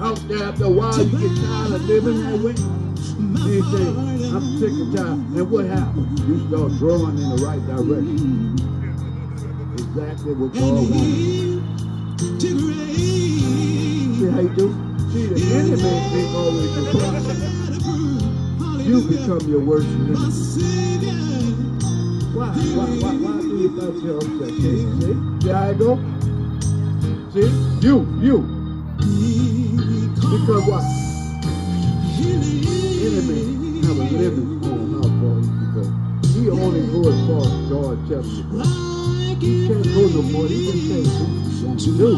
Out there after a while, you get tired of living that way. You say, I'm sick and tired. And what happens? You start drawing in the right direction. Exactly what God wants. See how you do? See, the enemy ain't always your problem. You become your worst enemy. Why? Why? Why? Why do you think you're upset? See? See? How I go? See? You, you. Because what? Enemy have a limit on how far he can go. He only go as far as God tells him to go. He can't go no more. He can say what he do.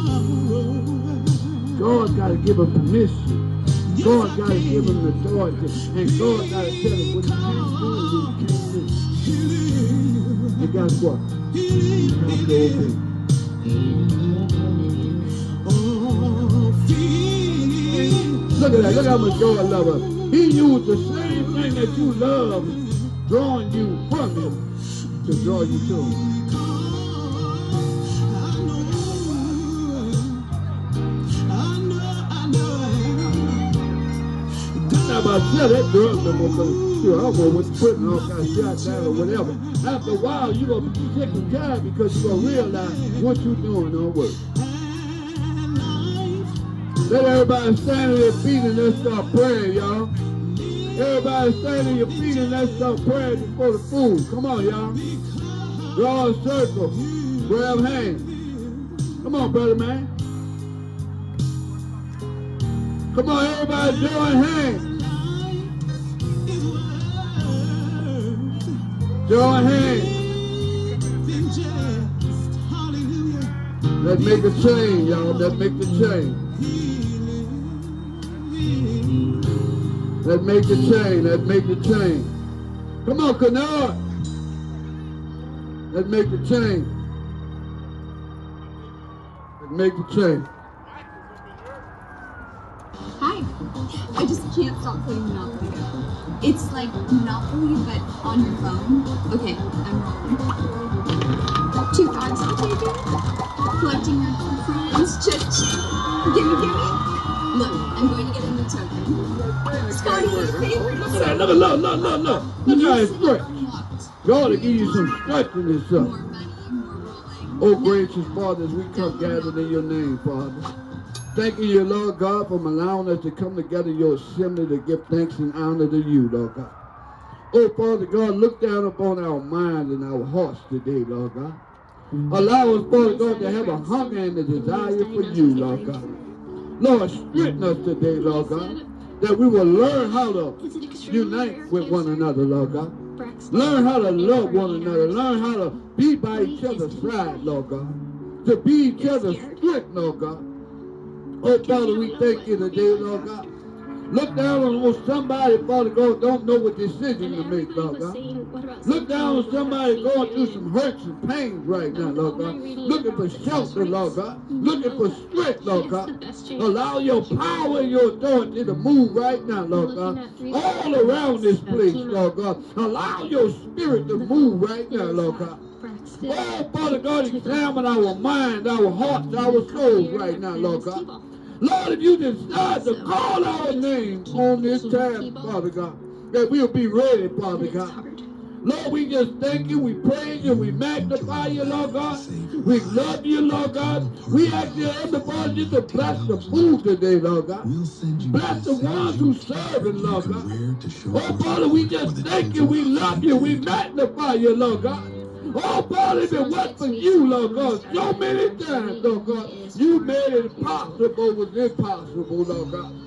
God got to give him permission. God got to give him the authority. And God got to tell him what he can do and what he can't do. And guess what? He has to obey. Look at that. Look how much God loves us. He used the same thing that you love, drawing you from him to draw you to him. About sell that drug no more because you know, I don't know putting all kind of shots down or whatever. After a while, you're going to be and tired because you're going to realize what you're doing don't work. Let everybody stand on their feet and let's start praying, y'all. Everybody stand on your feet and let's start praying before the food. Come on, y'all. Draw a circle. Grab hands. Come on, brother man. Come on, everybody join hands. Join hands. Let's make a change, y'all. Let's make the change. Let's make the change. Let's make the change. Come on, Kennard. Let's make the change. Let's make the change. Hi. I just can't stop playing Monopoly. It's like Monopoly, but on your phone. Okay, I'm rolling. Two cards to take it. Collecting your friends. Chit chit. Gimme, gimme. Look, I'm going to get a favorite. Look. Look, look, look, look, look. How it's stretched. God will give you some strength in up. Oh, gracious Father, as we come gathered in your name, Father. Thanking you, Lord God, for allowing us to come together your assembly to give thanks and honor to you, Lord God. Oh, Father God, look down upon our minds and our hearts today, Lord God. Allow us, Father God, to have a hunger and a desire for you, Lord God. Lord, strengthen us today, Lord God, that we will learn how to unite with one another, Lord God. Learn how to love one another. Learn how to be by each other's side, Lord God. To be each other's strength, Lord God. Oh, Father, we thank you today, Lord God. Look down on somebody, Father God, don't know what decision to make, Lord God. Look down on somebody going through some hurts and pains right now, Lord God. Looking for shelter, Lord God. Looking for strength, Lord God. Allow your power and your authority to move right now, Lord God. All around this place, Lord God. Allow your spirit to move right now, Lord God. Oh, Father God, examine our mind, our hearts, our souls right now, Lord God. Lord, if you decide to call our name on this time, Father God, that we'll be ready, Father God. Lord, we just thank you, we praise you, we magnify you, Lord God. We love you, Lord God. We ask you, everybody, just to bless the food today, Lord God. Bless the ones who serve it, Lord God. Oh, Father, we just thank you, we love you, we magnify you, Lord God. Oh, Father, if it you, Lord God, so many times, Lord God, you made it possible was impossible, Lord God.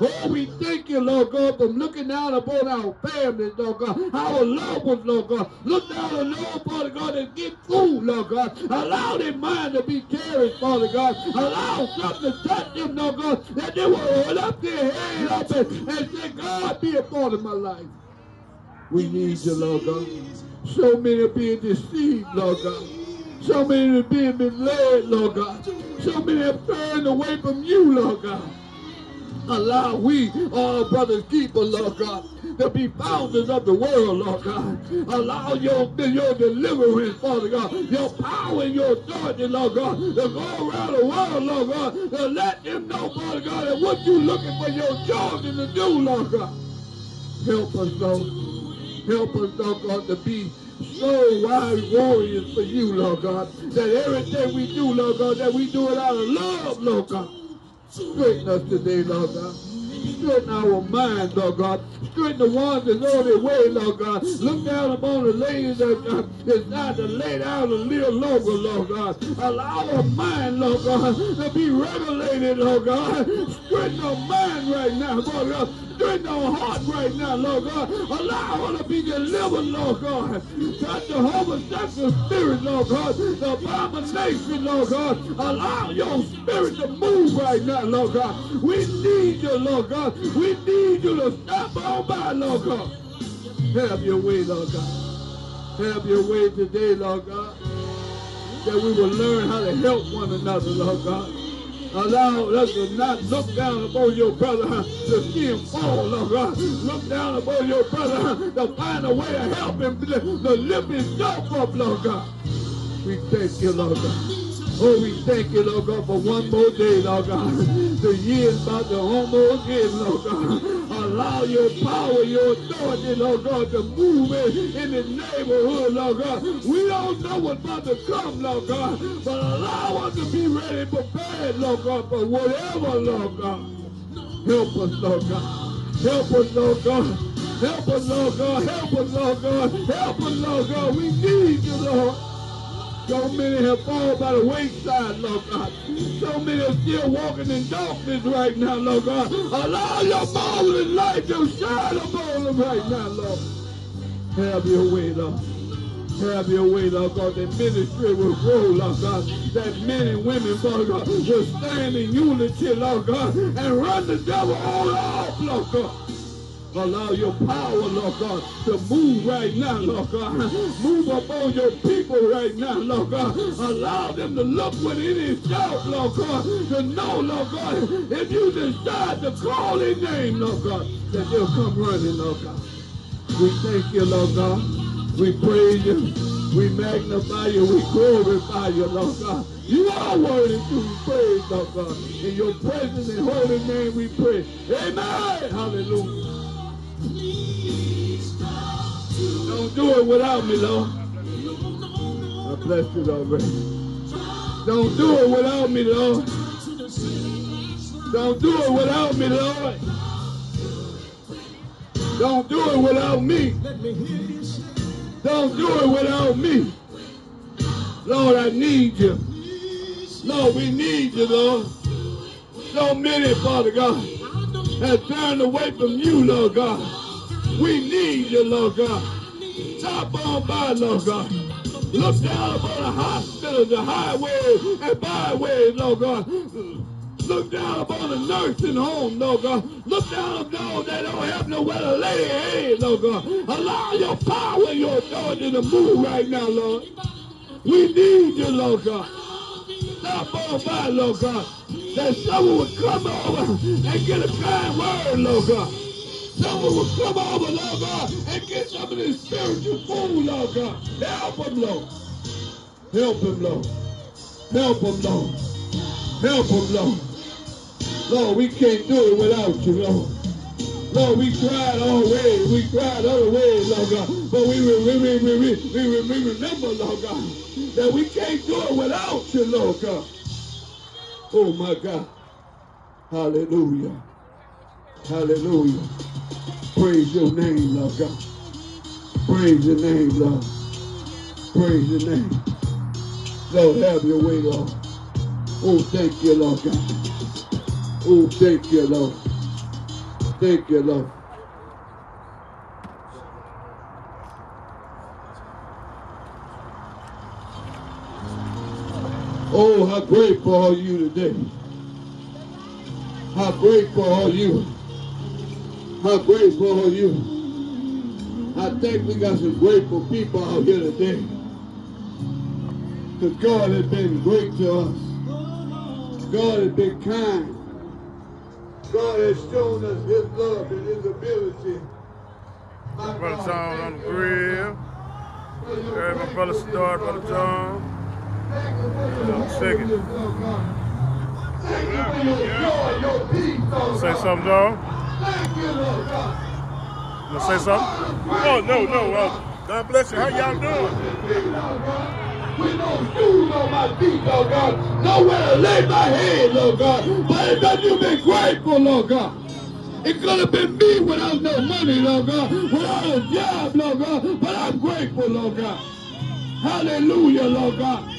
Oh, we thank you, Lord God, for looking down upon our families, Lord God, our loved ones, Lord God. Look down on Lord, Father God, and get food, Lord God. Allow their mind to be carried, Father God. Allow something to touch them, Lord God, that they will hold up their head up and, and say, God, be a part of my life. We need you, Lord God. So many are being deceived, Lord God. So many are being misled, Lord God. So many have turned away from you, Lord God. Allow we, all brothers, keepers, Lord God, to be founders of the world, Lord God. Allow your, your deliverance, Father God, your power and your authority, Lord God, to go around the world, Lord God, to let them know, Father God, that what you're looking for your children to do, Lord God. Help us, Lord. Help us, Lord God, to be so wise warriors for you, Lord God, that everything we do, Lord God, that we do it out of love, Lord God. Straighten us today, Lord God. Straighten our minds, Lord God. Straighten the ones that's on their way, Lord God. Look down upon the ladies that uh, decide to lay down a little longer, Lord God. Allow our mind, Lord God, to be regulated, Lord God. Straighten our mind right now, Lord God. Straighten our heart right now, Lord God. Allow her to be delivered, Lord God. Touch the homosexual spirit, Lord God. The abomination, Lord God. Allow your spirit to move right now, Lord God. We need you, Lord God. We need you to stop on by, Lord God. Have your way, Lord God. Have your way today, Lord God. That we will learn how to help one another, Lord God. Allow us to not look down upon your brother to see him fall, Lord God. Look down upon your brother to find a way to help him to, to lift himself up, Lord God. We thank you, Lord God. Oh, we thank you, Lord God, for one more day, Lord God. The year's about to almost end, Lord God. Allow your power, your authority, Lord God, to move in, in the neighborhood, Lord God. We don't know what's about to come, Lord God, but allow us to be ready prepared, Lord God, for whatever, Lord God. Help us, Lord God. Help us, Lord God. Help us, Lord God. Help us, Lord God. Help us, Lord God. We need you, Lord. So many have fallen by the wayside, Lord God. So many are still walking in darkness right now, Lord God. Allow your marvelous light to shine upon them right now, Lord. Have your way, Lord. Have your way, Lord God. That ministry will grow, Lord God. That men and women, Lord God, will stand in unity, Lord God, and run the devil all off, Lord God. Allow your power, Lord God, to move right now, Lord God. Move upon your people right now, Lord God. Allow them to look within himself, Lord God, to know, Lord God, if you decide to call his name, Lord God, that they'll come running, Lord God. We thank you, Lord God. We praise you. We magnify you. We glorify you, Lord God. You are worthy to be praised, Lord God. In your presence and holy name we pray. Amen. Hallelujah. Don't do it without me, Lord. I bless you, Lord. Don't do it without me, Lord. Don't do it without me, Lord. Don't do it without me. Don't do it without me. Lord, I need you. Lord, we need you, Lord. So many, Father God, have turned away from you, Lord God. We need you, Lord God. Stop on by, Lord God. Look down upon the hospitals, the highways and byways, Lord God. Look down upon the nursing home, Lord God. Look down on those that don't have nowhere to lay their head, Lord God. Allow your power and your authority to move right now, Lord. We need you, Lord God. On by, Lord God. That someone would come over and get a kind word, Lord God. Someone would come over, Lord God, and get some of this spiritual food, Lord God. Help them, Lord. Help them, Lord. Help them, Lord. Help them, Lord. Lord, we can't do it without you, Lord. Lord, we tried all ways. We tried other ways, Lord God. But we, we, we, we, we, we, we remember, Lord God, that we can't do it without you, Lord God. Oh, my God. Hallelujah. Hallelujah. Praise your name, Lord God. Praise your name, Lord. Praise your name. Lord, have your way, Lord. Oh, thank you, Lord God. Oh, thank you, Lord. Thank you. Oh, how grateful are you today? How grateful are you? How grateful are you? I think we got some grateful people out here today. Because God has been great to us. God has been kind. God has shown us his love and his ability. My Brother John on the grill. Heard my brother Star, Brother God. John. Thank you for your Check it. holiness, Lord God. Thank you for your joy, your peace, Lord Say something, dog? Thank you, Lord God. You gonna say something? Oh, no, no. Uh, God bless you. How y'all doing? With no shoes on my feet, Lord God. Nowhere to lay my head, Lord God. But it's that you've been grateful, Lord God. It could have been me without no money, Lord God. Without a job, Lord God. But I'm grateful, Lord God. Hallelujah, Lord God.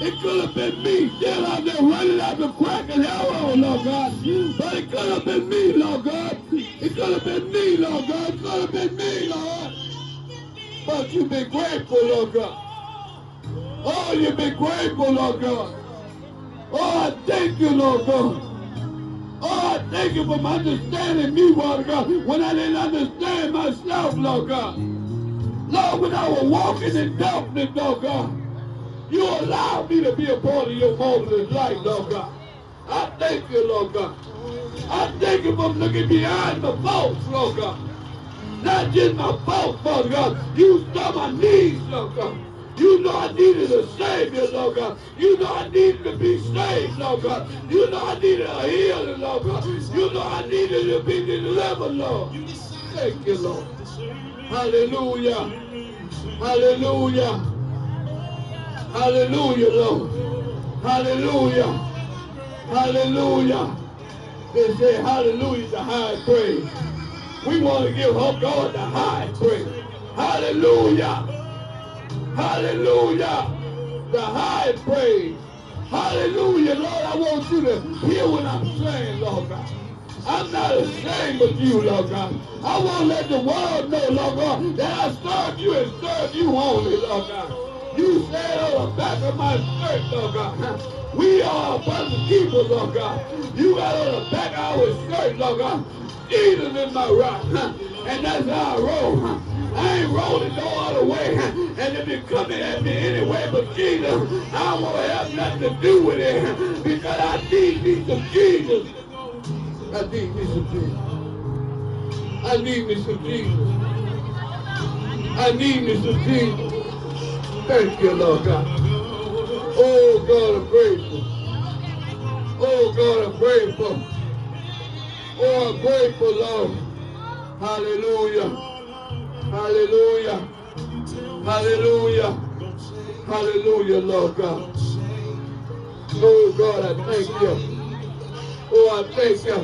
It could have been me still out there running out after crack and heroin, Lord God. But it could have been me, Lord God. It could have been me, Lord God. It could have been me, Lord. But you've been grateful, Lord God. Oh, you've been grateful, Lord God. Oh, I thank you, Lord God. Oh, I thank you for understanding me, Lord God, when I didn't understand myself, Lord God. Lord, when I was walking in darkness, Lord God, you allowed me to be a part of your marvelous light, Lord God. I thank you, Lord God. I thank you for looking behind the faults, Lord God. Not just my faults, Lord God. You saw my needs, Lord God. You know I needed a Savior, Lord God. You know I needed to be saved, Lord God. You know I needed a healing, Lord God. You know I needed to be delivered, Lord. Thank you, Lord. Hallelujah. Hallelujah. Hallelujah, Lord. Hallelujah. Hallelujah. They say hallelujah is the high praise. We want to give our God the high praise. Hallelujah. Hallelujah. the highest praise. Hallelujah, Lord. I want you to hear what I'm saying, Lord God. I'm not ashamed of you, Lord God. I won't let the world know, Lord God, that I serve you and serve you only, Lord God. You said on the back of my shirt, Lord God. We are above the people, Lord God. You got on the back of our shirt, Lord God. Jesus is my rock. And that's how I roll. I ain't rolling no other way. And if you're coming at me anyway but Jesus, I don't want to have nothing to do with it. Because I need me some Jesus. I need me some Jesus. I need me some Jesus. I need me some Jesus. Thank you, Lord God. Oh, God, I'm grateful. Oh, God, I'm grateful. Oh, I'm grateful, Lord. Hallelujah. Hallelujah. Hallelujah. Hallelujah, Lord God. Oh, God, I thank you. Oh, I thank you.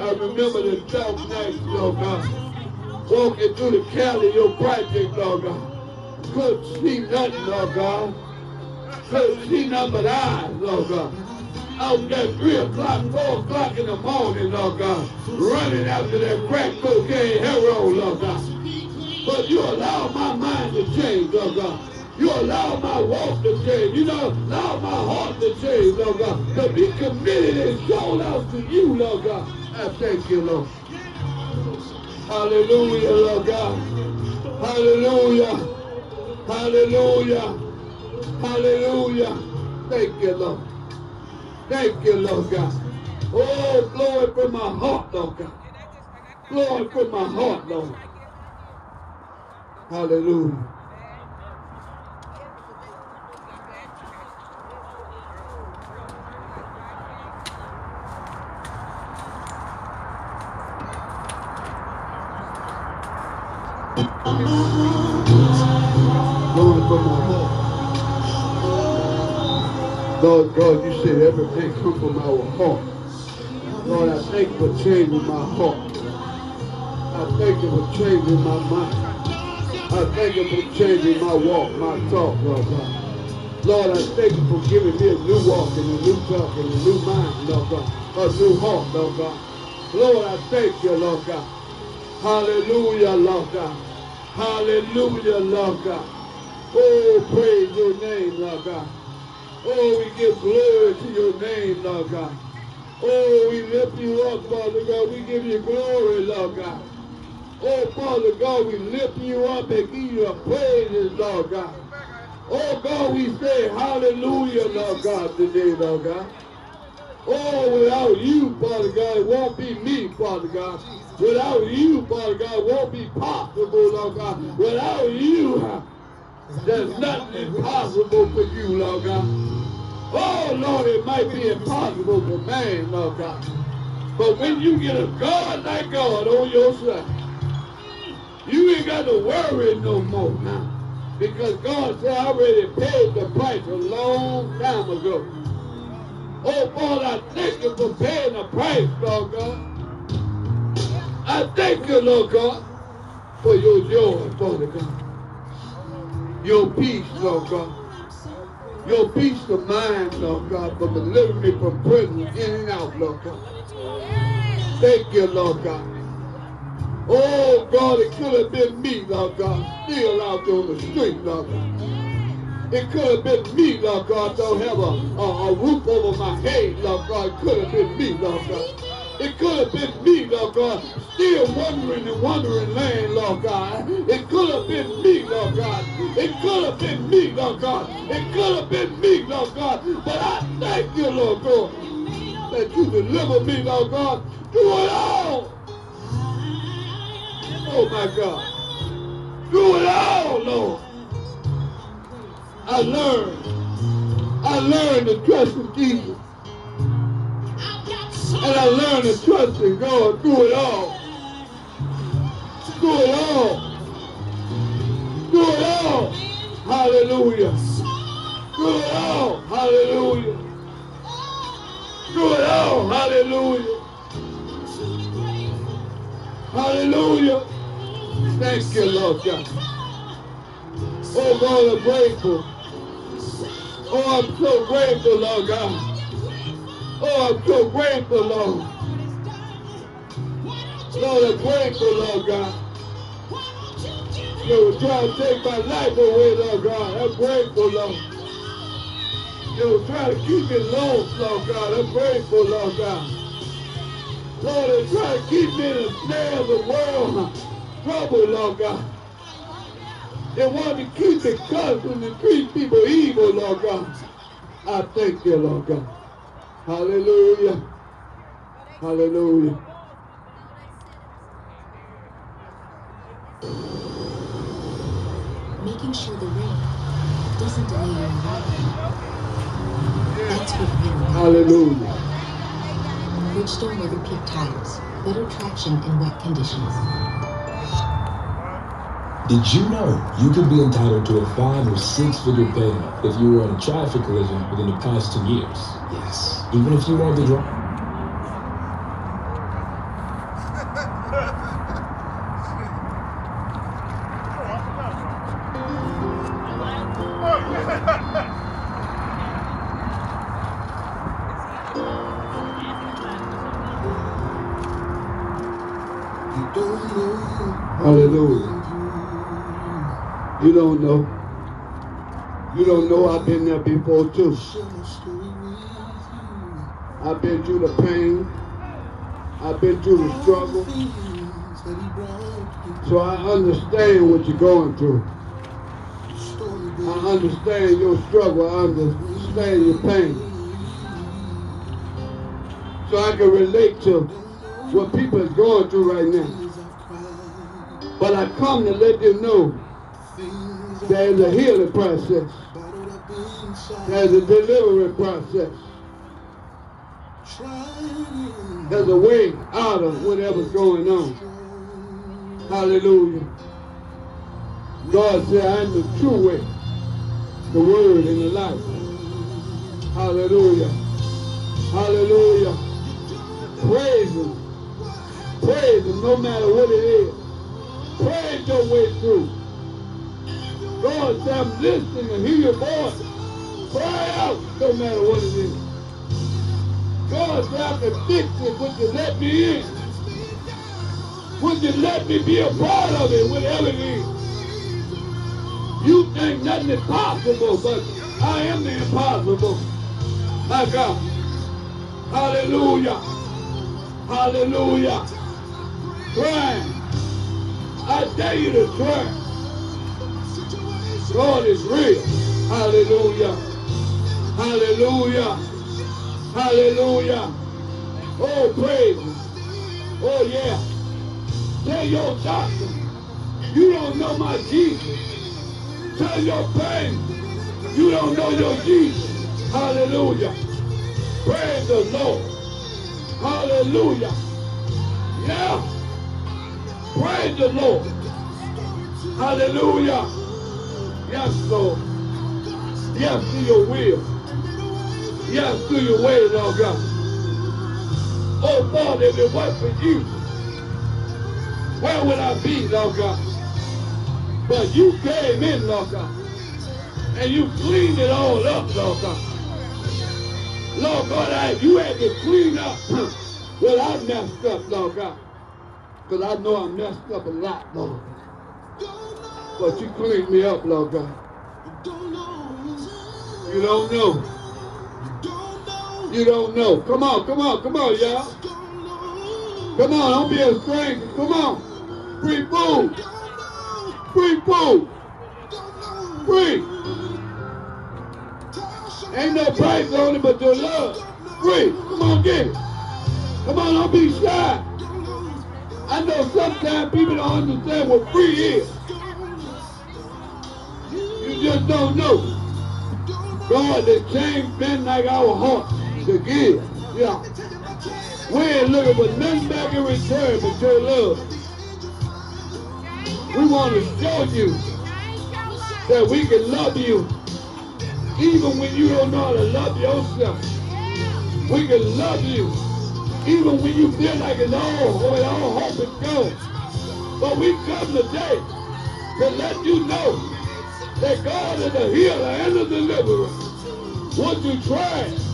I remember the dark nights, Lord God. Walking through the Cali, your project, Lord God. Couldn't see nothing, Lord God. Couldn't see nothing but eyes, Lord God. Out there 3 o'clock, 4 o'clock in the morning, Lord God. Running after that crack cocaine heroin, Lord God. But you allow my mind to change, Lord God. You allow my walk to change. You know, allow my heart to change, Lord God. To be committed and sold out to you, Lord God. I thank you, Lord. Hallelujah, Lord God. Hallelujah. Hallelujah. Hallelujah. Thank you, Lord. Thank you, Lord God. Oh, glory from my heart, Lord God. Glory from my heart, Lord. Hallelujah. Glory from my heart. Lord God, you said everything come from our heart. Lord, I thank you for changing my heart. I thank you for changing my mind. I thank you for changing my walk, my talk, Lord God. Lord, I thank you for giving me a new walk and a new talk and a new mind, Lord God. A new heart, Lord God. Lord, I thank you, Lord God. Hallelujah, Lord God. Hallelujah, Lord God. Oh, praise your name, Lord God. Oh, we give glory to your name, Lord God. Oh, we lift you up, Father God. We give you glory, Lord God. Oh, Father God, we lift you up and give you praises, Lord God. Oh, God, we say hallelujah, Lord God, today, Lord God. Oh, without you, Father God, it won't be me, Father God. Without you, Father God, it won't be possible, Lord God. Without you, there's nothing impossible for you, Lord God. Oh, Lord, it might be impossible for man, Lord God. But when you get a God like God on your side, you ain't got to worry no more now. Because God said I already paid the price a long time ago. Oh, Father, I thank you for paying the price, Lord God. I thank you, Lord God, for your joy, Father God. Your peace, Lord God. Your peace of mind, Lord God, for delivering me from prison in and out, Lord God. Thank you, Lord God. Oh, God, it could have been me, Lord God, still out there on the street, Lord God. It could have been me, Lord God, don't have a, a, a roof over my head, Lord God. It could have been me, Lord God. It could have been me, Lord God, still wandering in wandering land, Lord God. It could have been me, Lord God. It could have been me, Lord God. It could have been me, Lord God. But I thank you, Lord God, that you deliver me, Lord God, through it all. Oh, my God. Through it all, Lord. I learned. I learned to trust in Jesus. And I learned to trust in God through it all. Through it all. Through it all. Hallelujah. Through it all. Hallelujah. Through it all. Hallelujah. Hallelujah. Thank you, Lord God. Oh, God, I'm grateful. Oh, I'm so grateful, Lord God. Oh, I'm so grateful, Lord. Lord, I'm grateful, Lord God. You were trying to take my life away, Lord God. I'm grateful, Lord. You were trying to keep me lost, Lord God. I'm grateful, Lord God. Lord, they try to keep me in the snare of the world. Trouble, Lord God. They want to keep me cussing and treat people evil, Lord God. I thank you, Lord God. Hallelujah. Hallelujah. Making sure the rain doesn't delay your arrival. That's what really matters. Hallelujah. Bridgestone Weather Peak tires. Better traction in wet conditions. Did you know you could be entitled to a five or six figure payout if you were in a traffic collision within the past two years? Yes. Even if you weren't the driver. You know I've been there before too. I've been through the pain. I've been through the struggle. So I understand what you're going through. I understand your struggle. I understand your pain. So I can relate to what people is going through right now. But I come to let them know there's a healing process. There's a delivery process. There's a way out of whatever's going on. Hallelujah. God said, I'm the true way, the word, and the life. Hallelujah. Hallelujah. Praise Him. Praise Him no matter what it is. Praise your way through. God said, I'm listening to hear your voice. Cry out no matter what it is. God said, I can fix it. Would you let me in? Would you let me be a part of it, whatever it is? You think nothing is possible, but I am the impossible. My God. Hallelujah. Hallelujah. Try. I dare you to try. God is real. Hallelujah. Hallelujah. Hallelujah. Oh, praise. Oh, yeah. Tell your doctor, you don't know my Jesus. Tell your pain, you don't know your Jesus. Hallelujah. Praise the Lord. Hallelujah. Yeah. Praise the Lord. Hallelujah. Yes, Lord. Yes to your will. Yes to your way, oh, Lord God. Oh, Father, if it wasn't for you, where would I be, Lord God? But you came in, Lord God, and you cleaned it all up, Lord God. Lord God, I, you had to clean up what I messed up, Lord God. Because I know I messed up a lot, Lord. But you cleaned me up, Lord God. You don't know. You don't know. Come on, come on, come on, y'all. Come on, don't be a stranger. Come on. Free food. Free food. Free. Ain't no price on it but your love. Free. Come on, get it. Come on, don't be shy. I know sometimes people don't understand what free is. You just don't know. God that changed men like our hearts to give. Yeah. We ain't looking for nothing back in return but your love. We want to show you that we can love you even when you don't know how to love yourself. We can love you even when you feel like it's all, when all hope is gone. But we come today to let you know that God is a healer and a deliverer. What you tried?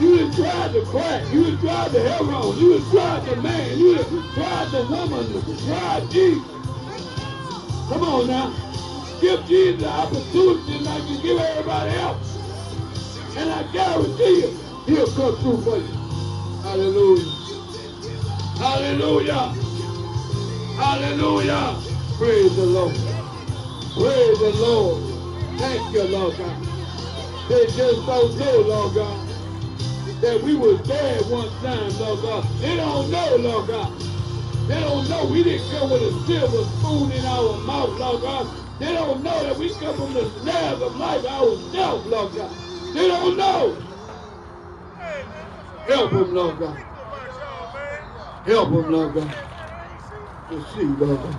You done tried the crack. You done tried the heroin. You done tried the man. You done tried the woman. You tried Jesus. Come on now. Give Jesus the opportunity like you give everybody else. And I guarantee you, he'll come through for you. Hallelujah. Hallelujah. Hallelujah. Praise the Lord. Praise the Lord. Thank you, Lord God. They just don't know, Lord God, that we was dead one time, Lord God. They don't know, Lord God. They don't know we didn't come with a silver spoon in our mouth, Lord God. They don't know that we come from the snares of life ourselves, Lord God. They don't know. Help them, Lord God. Help them, Lord God. To see, Lord God,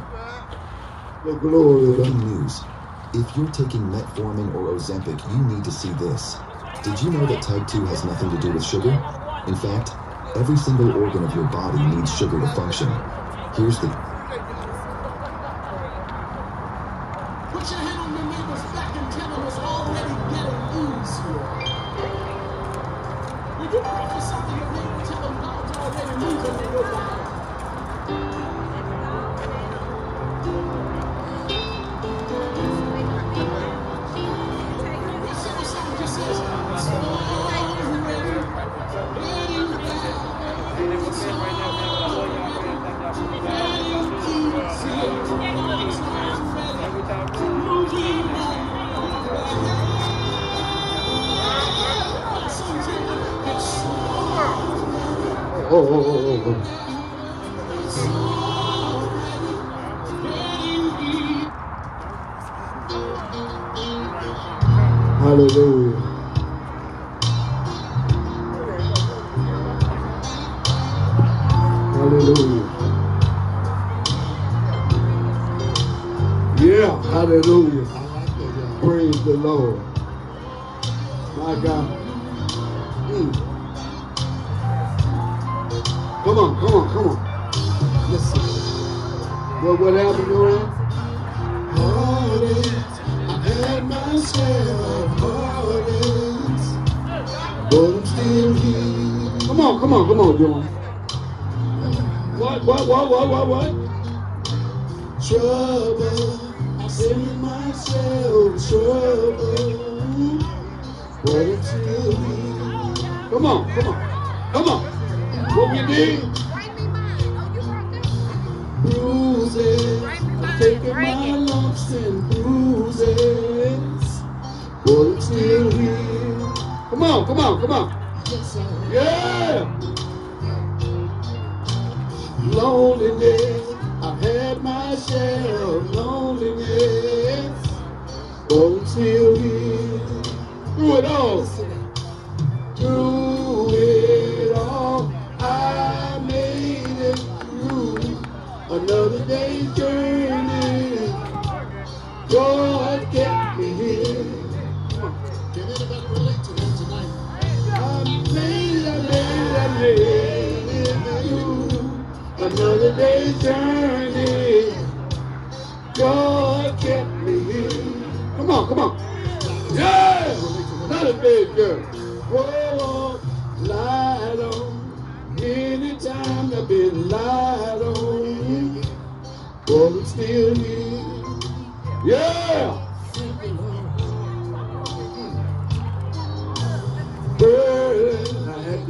the glory of Breaking news. If you're taking metformin or Ozempic, you need to see this. Did you know that type 2 has nothing to do with sugar? In fact, every single organ of your body needs sugar to function. Here's the Put your hand on your neighbor's back and tell him it's already getting easier. To your neighbor, tell already moving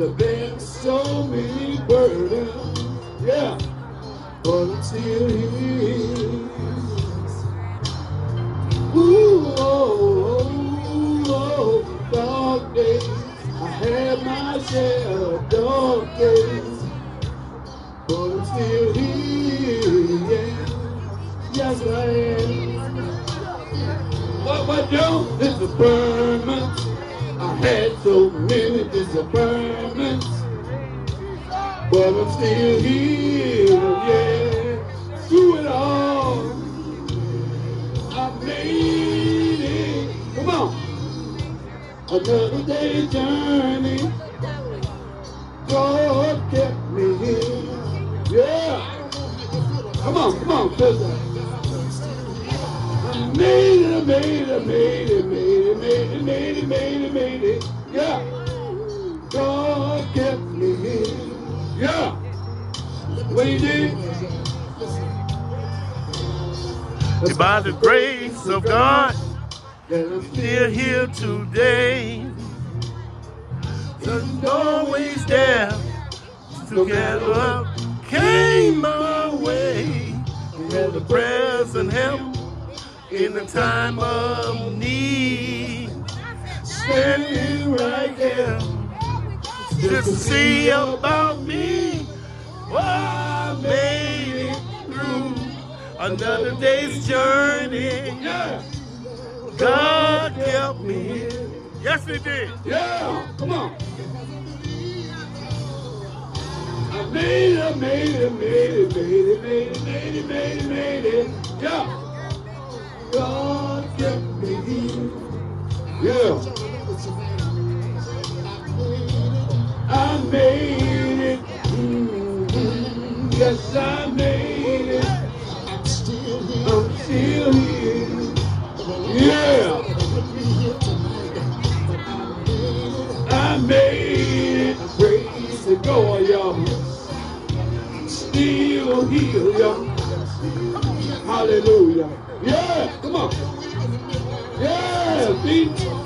Had to so many burdens. Yeah. But I'm still here. Ooh, oh, oh, oh, dark days. I had my share of dark days. But I'm still here, yeah. Yes, I am. What, what, Joe? Disappointments. I had so many disappointments. Still here, yeah. Through it all, I made it. Come on. Another day journey. God kept me here. Yeah. Come on, come on. I made it, I made it, I made it, made it, made it, made it, made it, made it. Yeah. God kept me here. Yeah. What he did? And by the grace of God, that we're still here today. There's always there together came my way. And the present help in the time of need. Standing right there just to see about me. Oh, I made it through another day's journey. God help me. Yes, He did. Yeah. Come on. I made it, made it, made it, made it, made it, made it, made it, made it. Yeah. God kept me. Yeah. I made it. Yes, I made it. I'm still here. I'm still here. Yeah. I made it. Praise the God, y'all. Still here, y'all. Hallelujah. Yeah, come on. Yeah,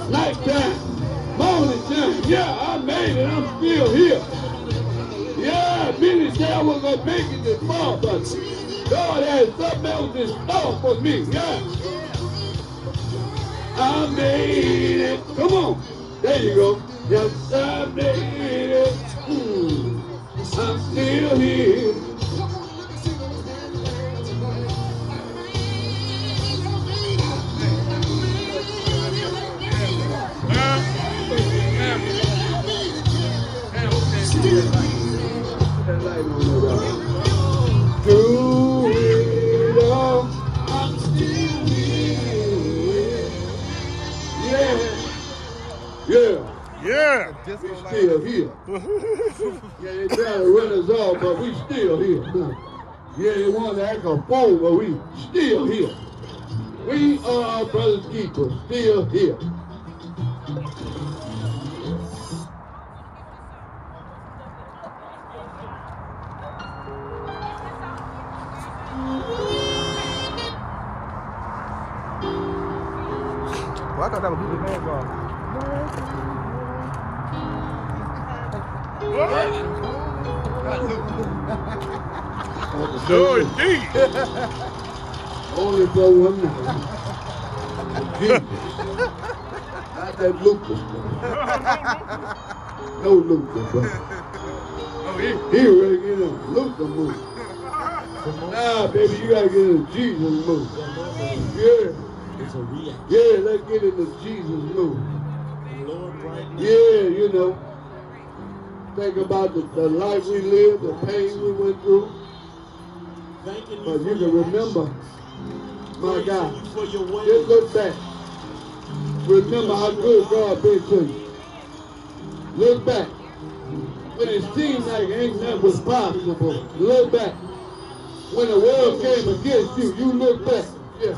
like Nighttime, morning time. Yeah, I made it. I'm still here. Yeah, many said I was to make it this far, but God had something else in store for me. Yeah. I made it. Come on. There you go. Yes, I made it. I'm still here. But we still here. Yeah, they want to act a fool, but we still here. We are our brother's keepers, still here. Well, I thought that was Luther Vandross. No, indeed. Only for one night. Jesus. Not that Lucas. no Lucas, but Oh, he, he ready to get in a Lucas mood. Nah, baby, you gotta get in a Jesus move. Yeah. It's a reaction. Yeah, let's get in the Jesus move. Lord, right now. Yeah, you know. Think about the, the life we lived, the pain we went through. Thanking you But for you can remember, my God, you for your way. just look back. Remember how good God been to you. Look back. When it seemed like ain't nothing was possible, look back. When the world came against you, you look back. Yeah.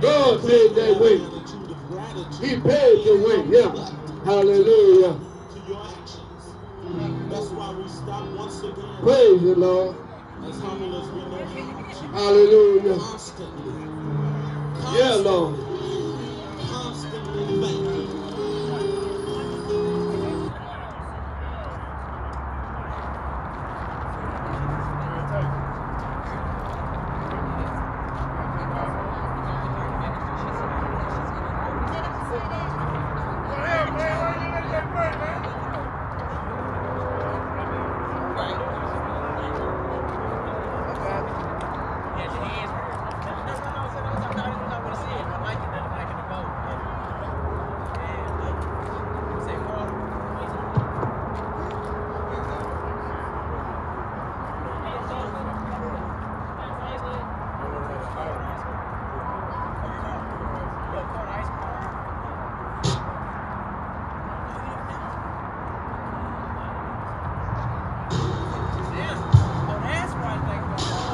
God made that way. He paid the way. Yeah. Hallelujah. to your actions. That's why we stop once again. Praise the Lord. As humble as we know how. Hallelujah. Constantly. Yeah, Lord. Constantly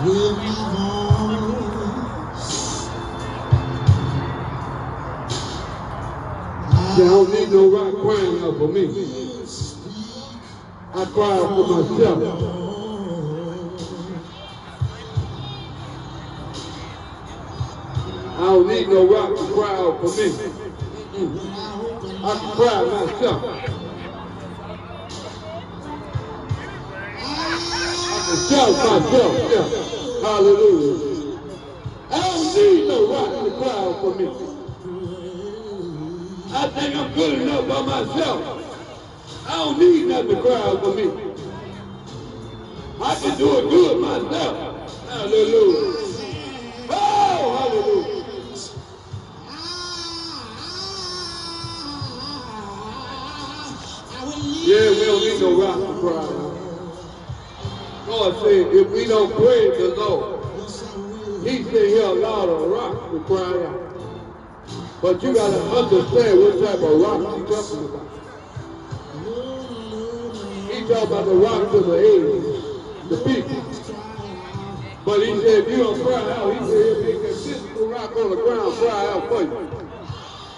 you don't need no rock crying out for me. I cry out for myself. I don't need no rock to cry out for me. Mm-mm. I cry myself. I can shout myself. Yeah. Hallelujah. I don't need no rock to cry out for me. I think I'm good enough by myself. I don't need nothing to cry out for me. I can do it good myself. Hallelujah. If we don't praise the Lord, He said He'll allow the rock to cry out. But you got to understand what type of rock He's talking about. He talking about the rocks of the age, the people. But he said, if you don't cry out, he said he'll that physical rock on the ground cry out for you.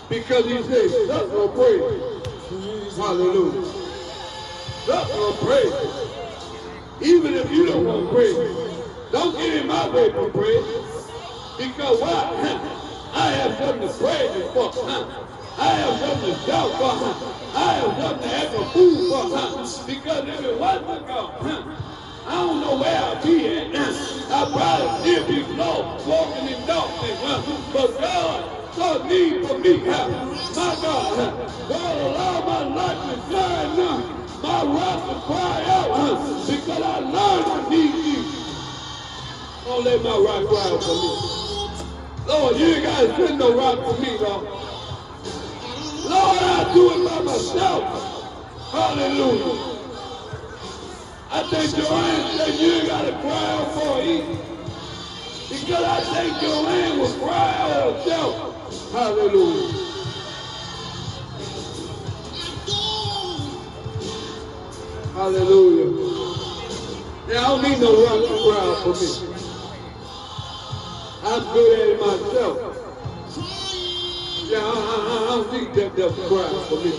Because he said, no praise. Hallelujah. No praise. Even if you don't want to praise, don't get in my way for praise. Because why? I have something to praise for. I have something to shout for. I have something to act a fool for. Because if it wasn't God, I don't know where I'd be at. I'd probably still be lost, walking in darkness. But God saw need for me. My God, God allowed my life to shine now. My rock to cry out because I learned I need you. Don't let my rock cry out for me. Lord, you ain't got to send no rock for me, Lord. Lord, I do it by myself. Hallelujah. I think Joanne said you ain't got to cry out for it. Because I think Joanne will cry out herself. Hallelujah. Hallelujah. Yeah, I don't need no to cry for me. I'm good at it myself. Yeah, I, I, I don't need that devil cry for me.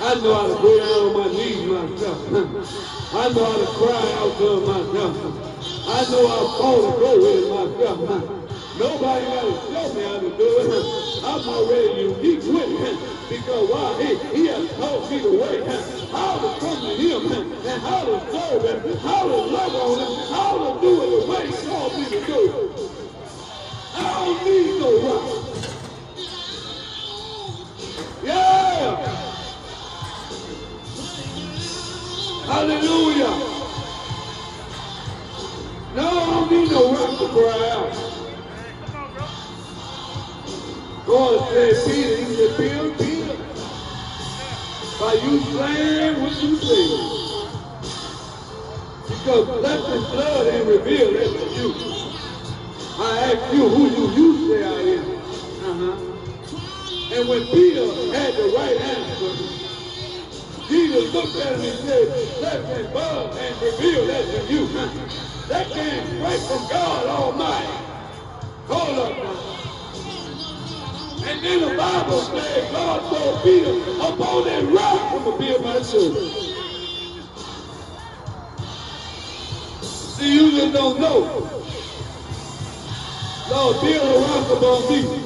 I know how to go down on my knees myself. I know how to cry out to myself. I know how far to go with it myself. Nobody to show me how to do it. I'm already unique with it. Because why? He, he has taught me the way. How to come to him and how to serve him, how to love on him, how to do it the way he called me to do. I don't need no rock. Yeah! Hallelujah! No, I don't need no rock to cry out. God said, Peter, he said, Peter, Peter, by you saying what you say. Because flesh and blood ain't revealed that to you. I ask you who you, you say I am. Uh-huh. And when Peter had the right answer, Jesus looked at him and said, flesh and blood ain't revealed that to you. That came straight from God Almighty. Hold up now. And then the Bible says God told Peter, upon that rock I'm going to build my church. See, you just don't know. Lord, build a rock upon me.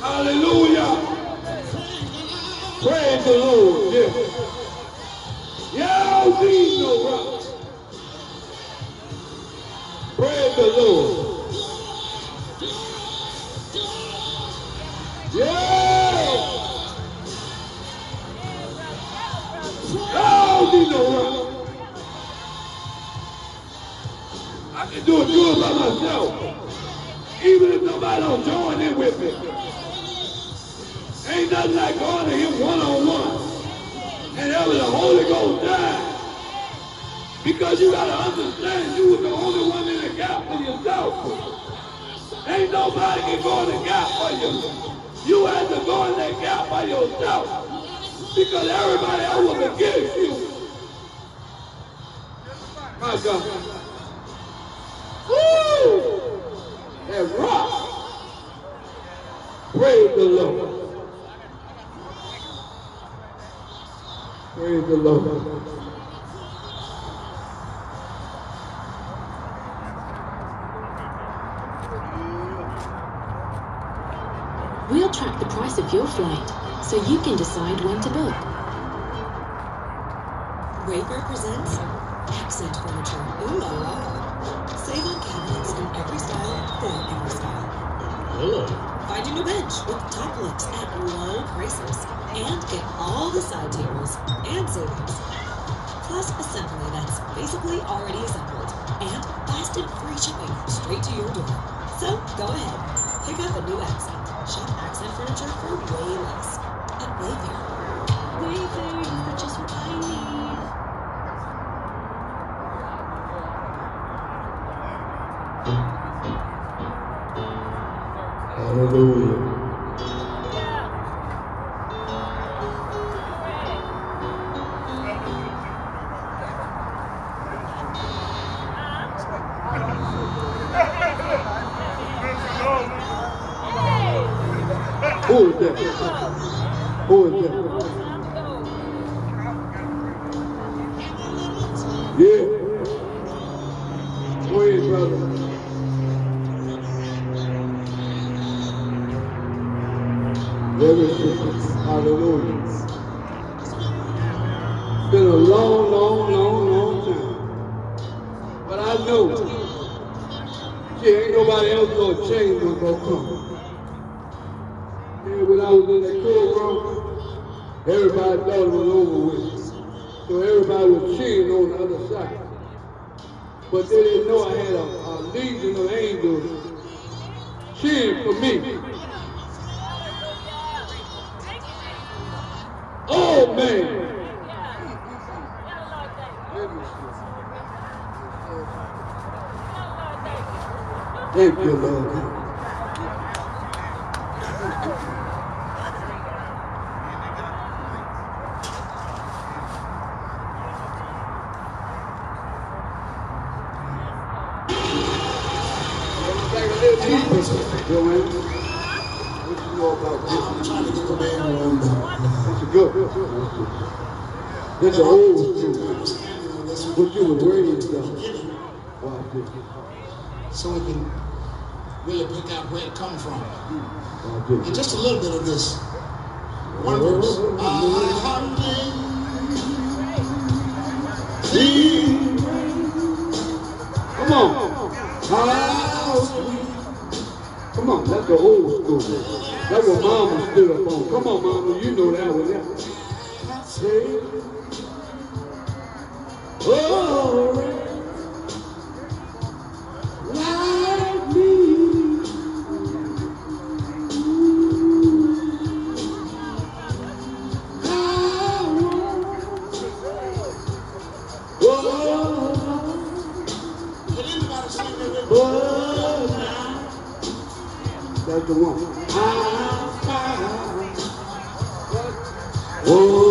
Hallelujah. Praise the Lord. Yeah. Don't need no rock. Praise the Lord. Yeah! I don't need no rock. I can do it good by myself. Even if nobody don't join in with me. Ain't nothing like going to him one-on-one. And having the Holy Ghost die. Because you gotta understand you were the only one in the gap for yourself. Ain't nobody can go in the gap for you. You had to go in that gap by yourself. Because everybody else was against you. My God. Woo! That rock. Praise the Lord. Praise the Lord. We'll track the price of your flight so you can decide when to book. Wayfair presents Accent Furniture. Ooh la la. Save on cabinets in every style for every style. Hello. Find a new bench with top looks at low prices. And get all the side tables and savings. Plus assembly that's basically already assembled. And fast and free shipping straight to your door. So go ahead. Pick up a new accent. Shop furniture for way less. Uh, At Wayfair. Wayfair, you've got what I need. Hallelujah. Come. Yeah, when I was in that program, everybody thought it was over with. So everybody was cheering on the other side. But they didn't know I had a, a legion of angels cheering for me. Oh man. Thank you, Lord. Joanne, what you know about this? I'm trying to get the man on That's a good. This is old school. What you was raised on. This. so we can really pick out where it comes from. And just a little bit of this. One verse. Come on. Come on, that's the old school. That's what mama stood up on. Come on, mama, you know that one. Oh, That's the one. Oh,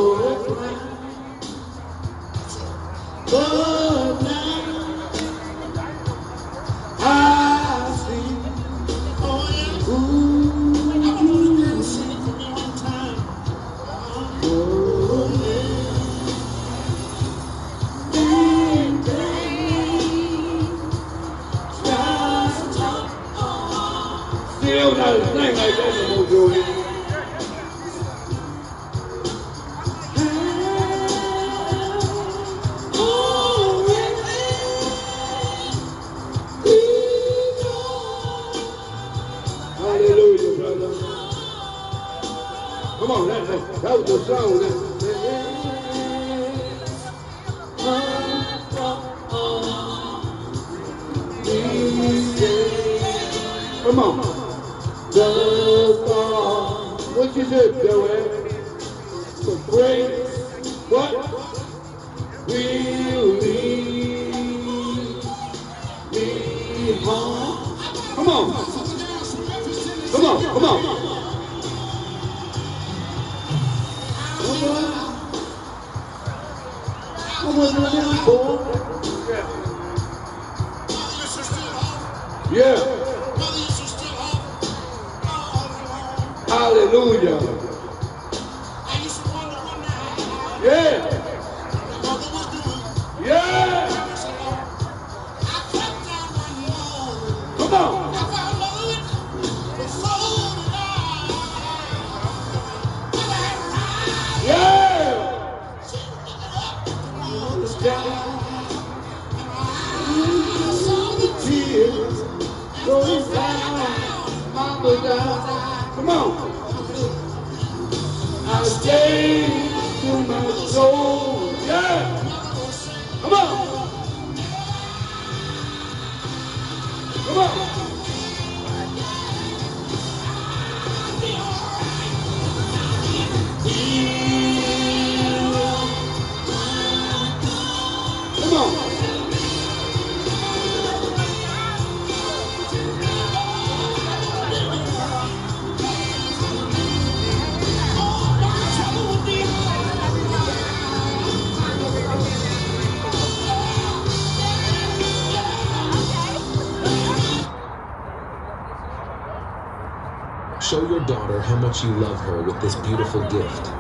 you love her with this beautiful gift.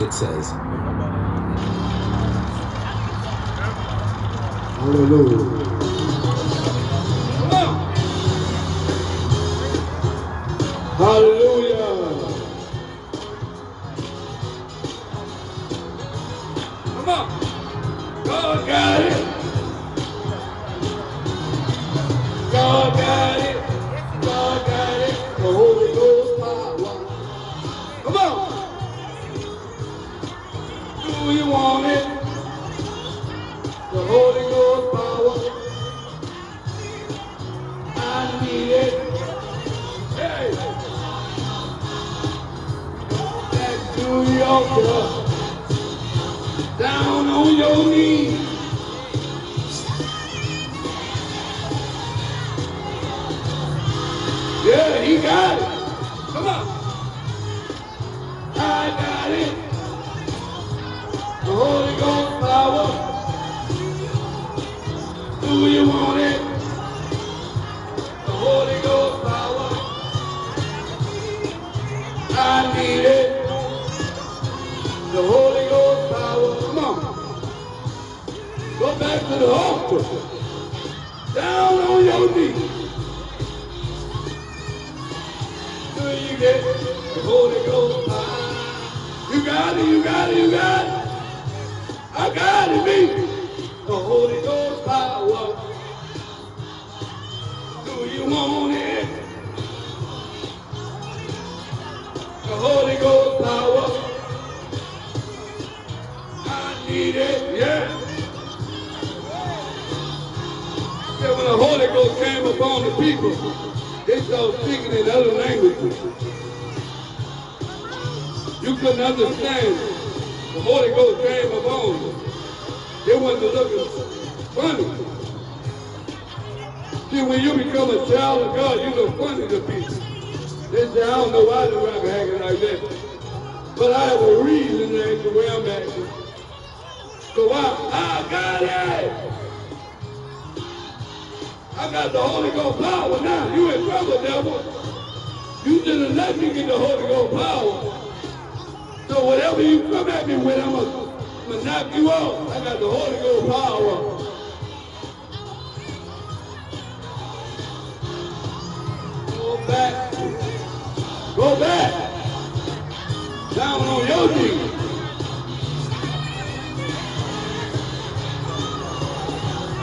It says, Hallelujah. Hallelujah.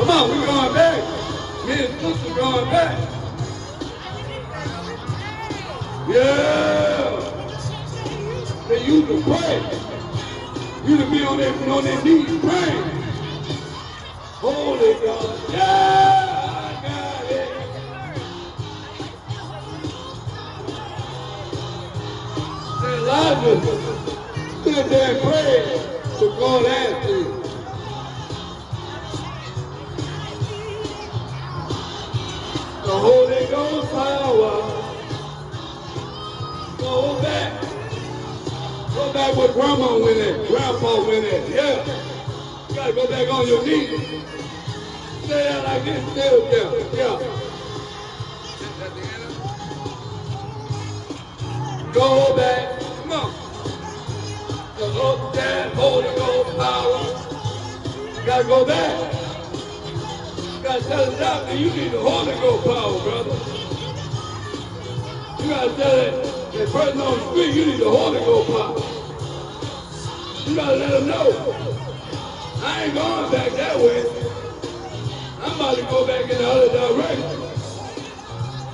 Come on, we going back. Me and sister going back. Yeah. They used to pray. You to be on their, on their knees praying. Holy God. Yeah. Elijah stood there and prayed to God after you. The Holy Ghost power. Go back. Go back with grandma went at, grandpa went at. Yeah. You gotta go back on your knees. Stay out like this, still there. Yeah. Go back. Come on. Look that Holy Ghost power. You gotta go back. You gotta tell the doctor you need the Holy Ghost power, brother. You gotta tell that, that person on the street you need the Holy Ghost power. You gotta let them know. I ain't going back that way. I'm about to go back in the other direction.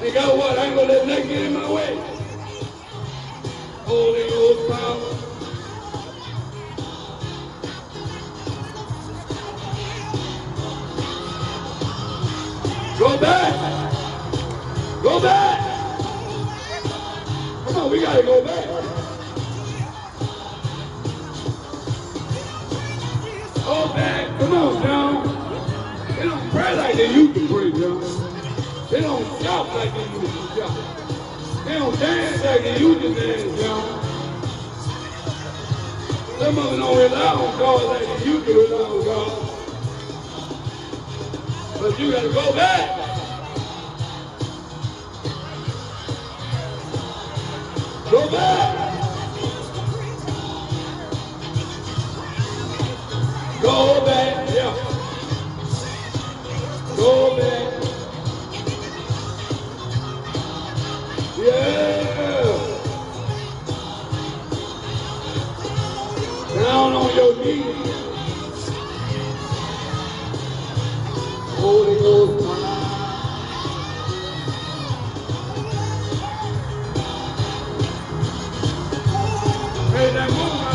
And guess what? I ain't gonna let nothing get in my way. Holy Ghost power. Go back. Go back. Come on, we gotta go back. Go back. Come on, John. They don't pray like they used to pray, John. They don't shout like they used to shout. They don't dance like they used to dance, John. Some of them don't rely on God like they used to rely on God. But you gotta go back. Go back. Go back. Yeah. Go back. Yeah. Down on your knees. Holy Ghost power. Hey, that woman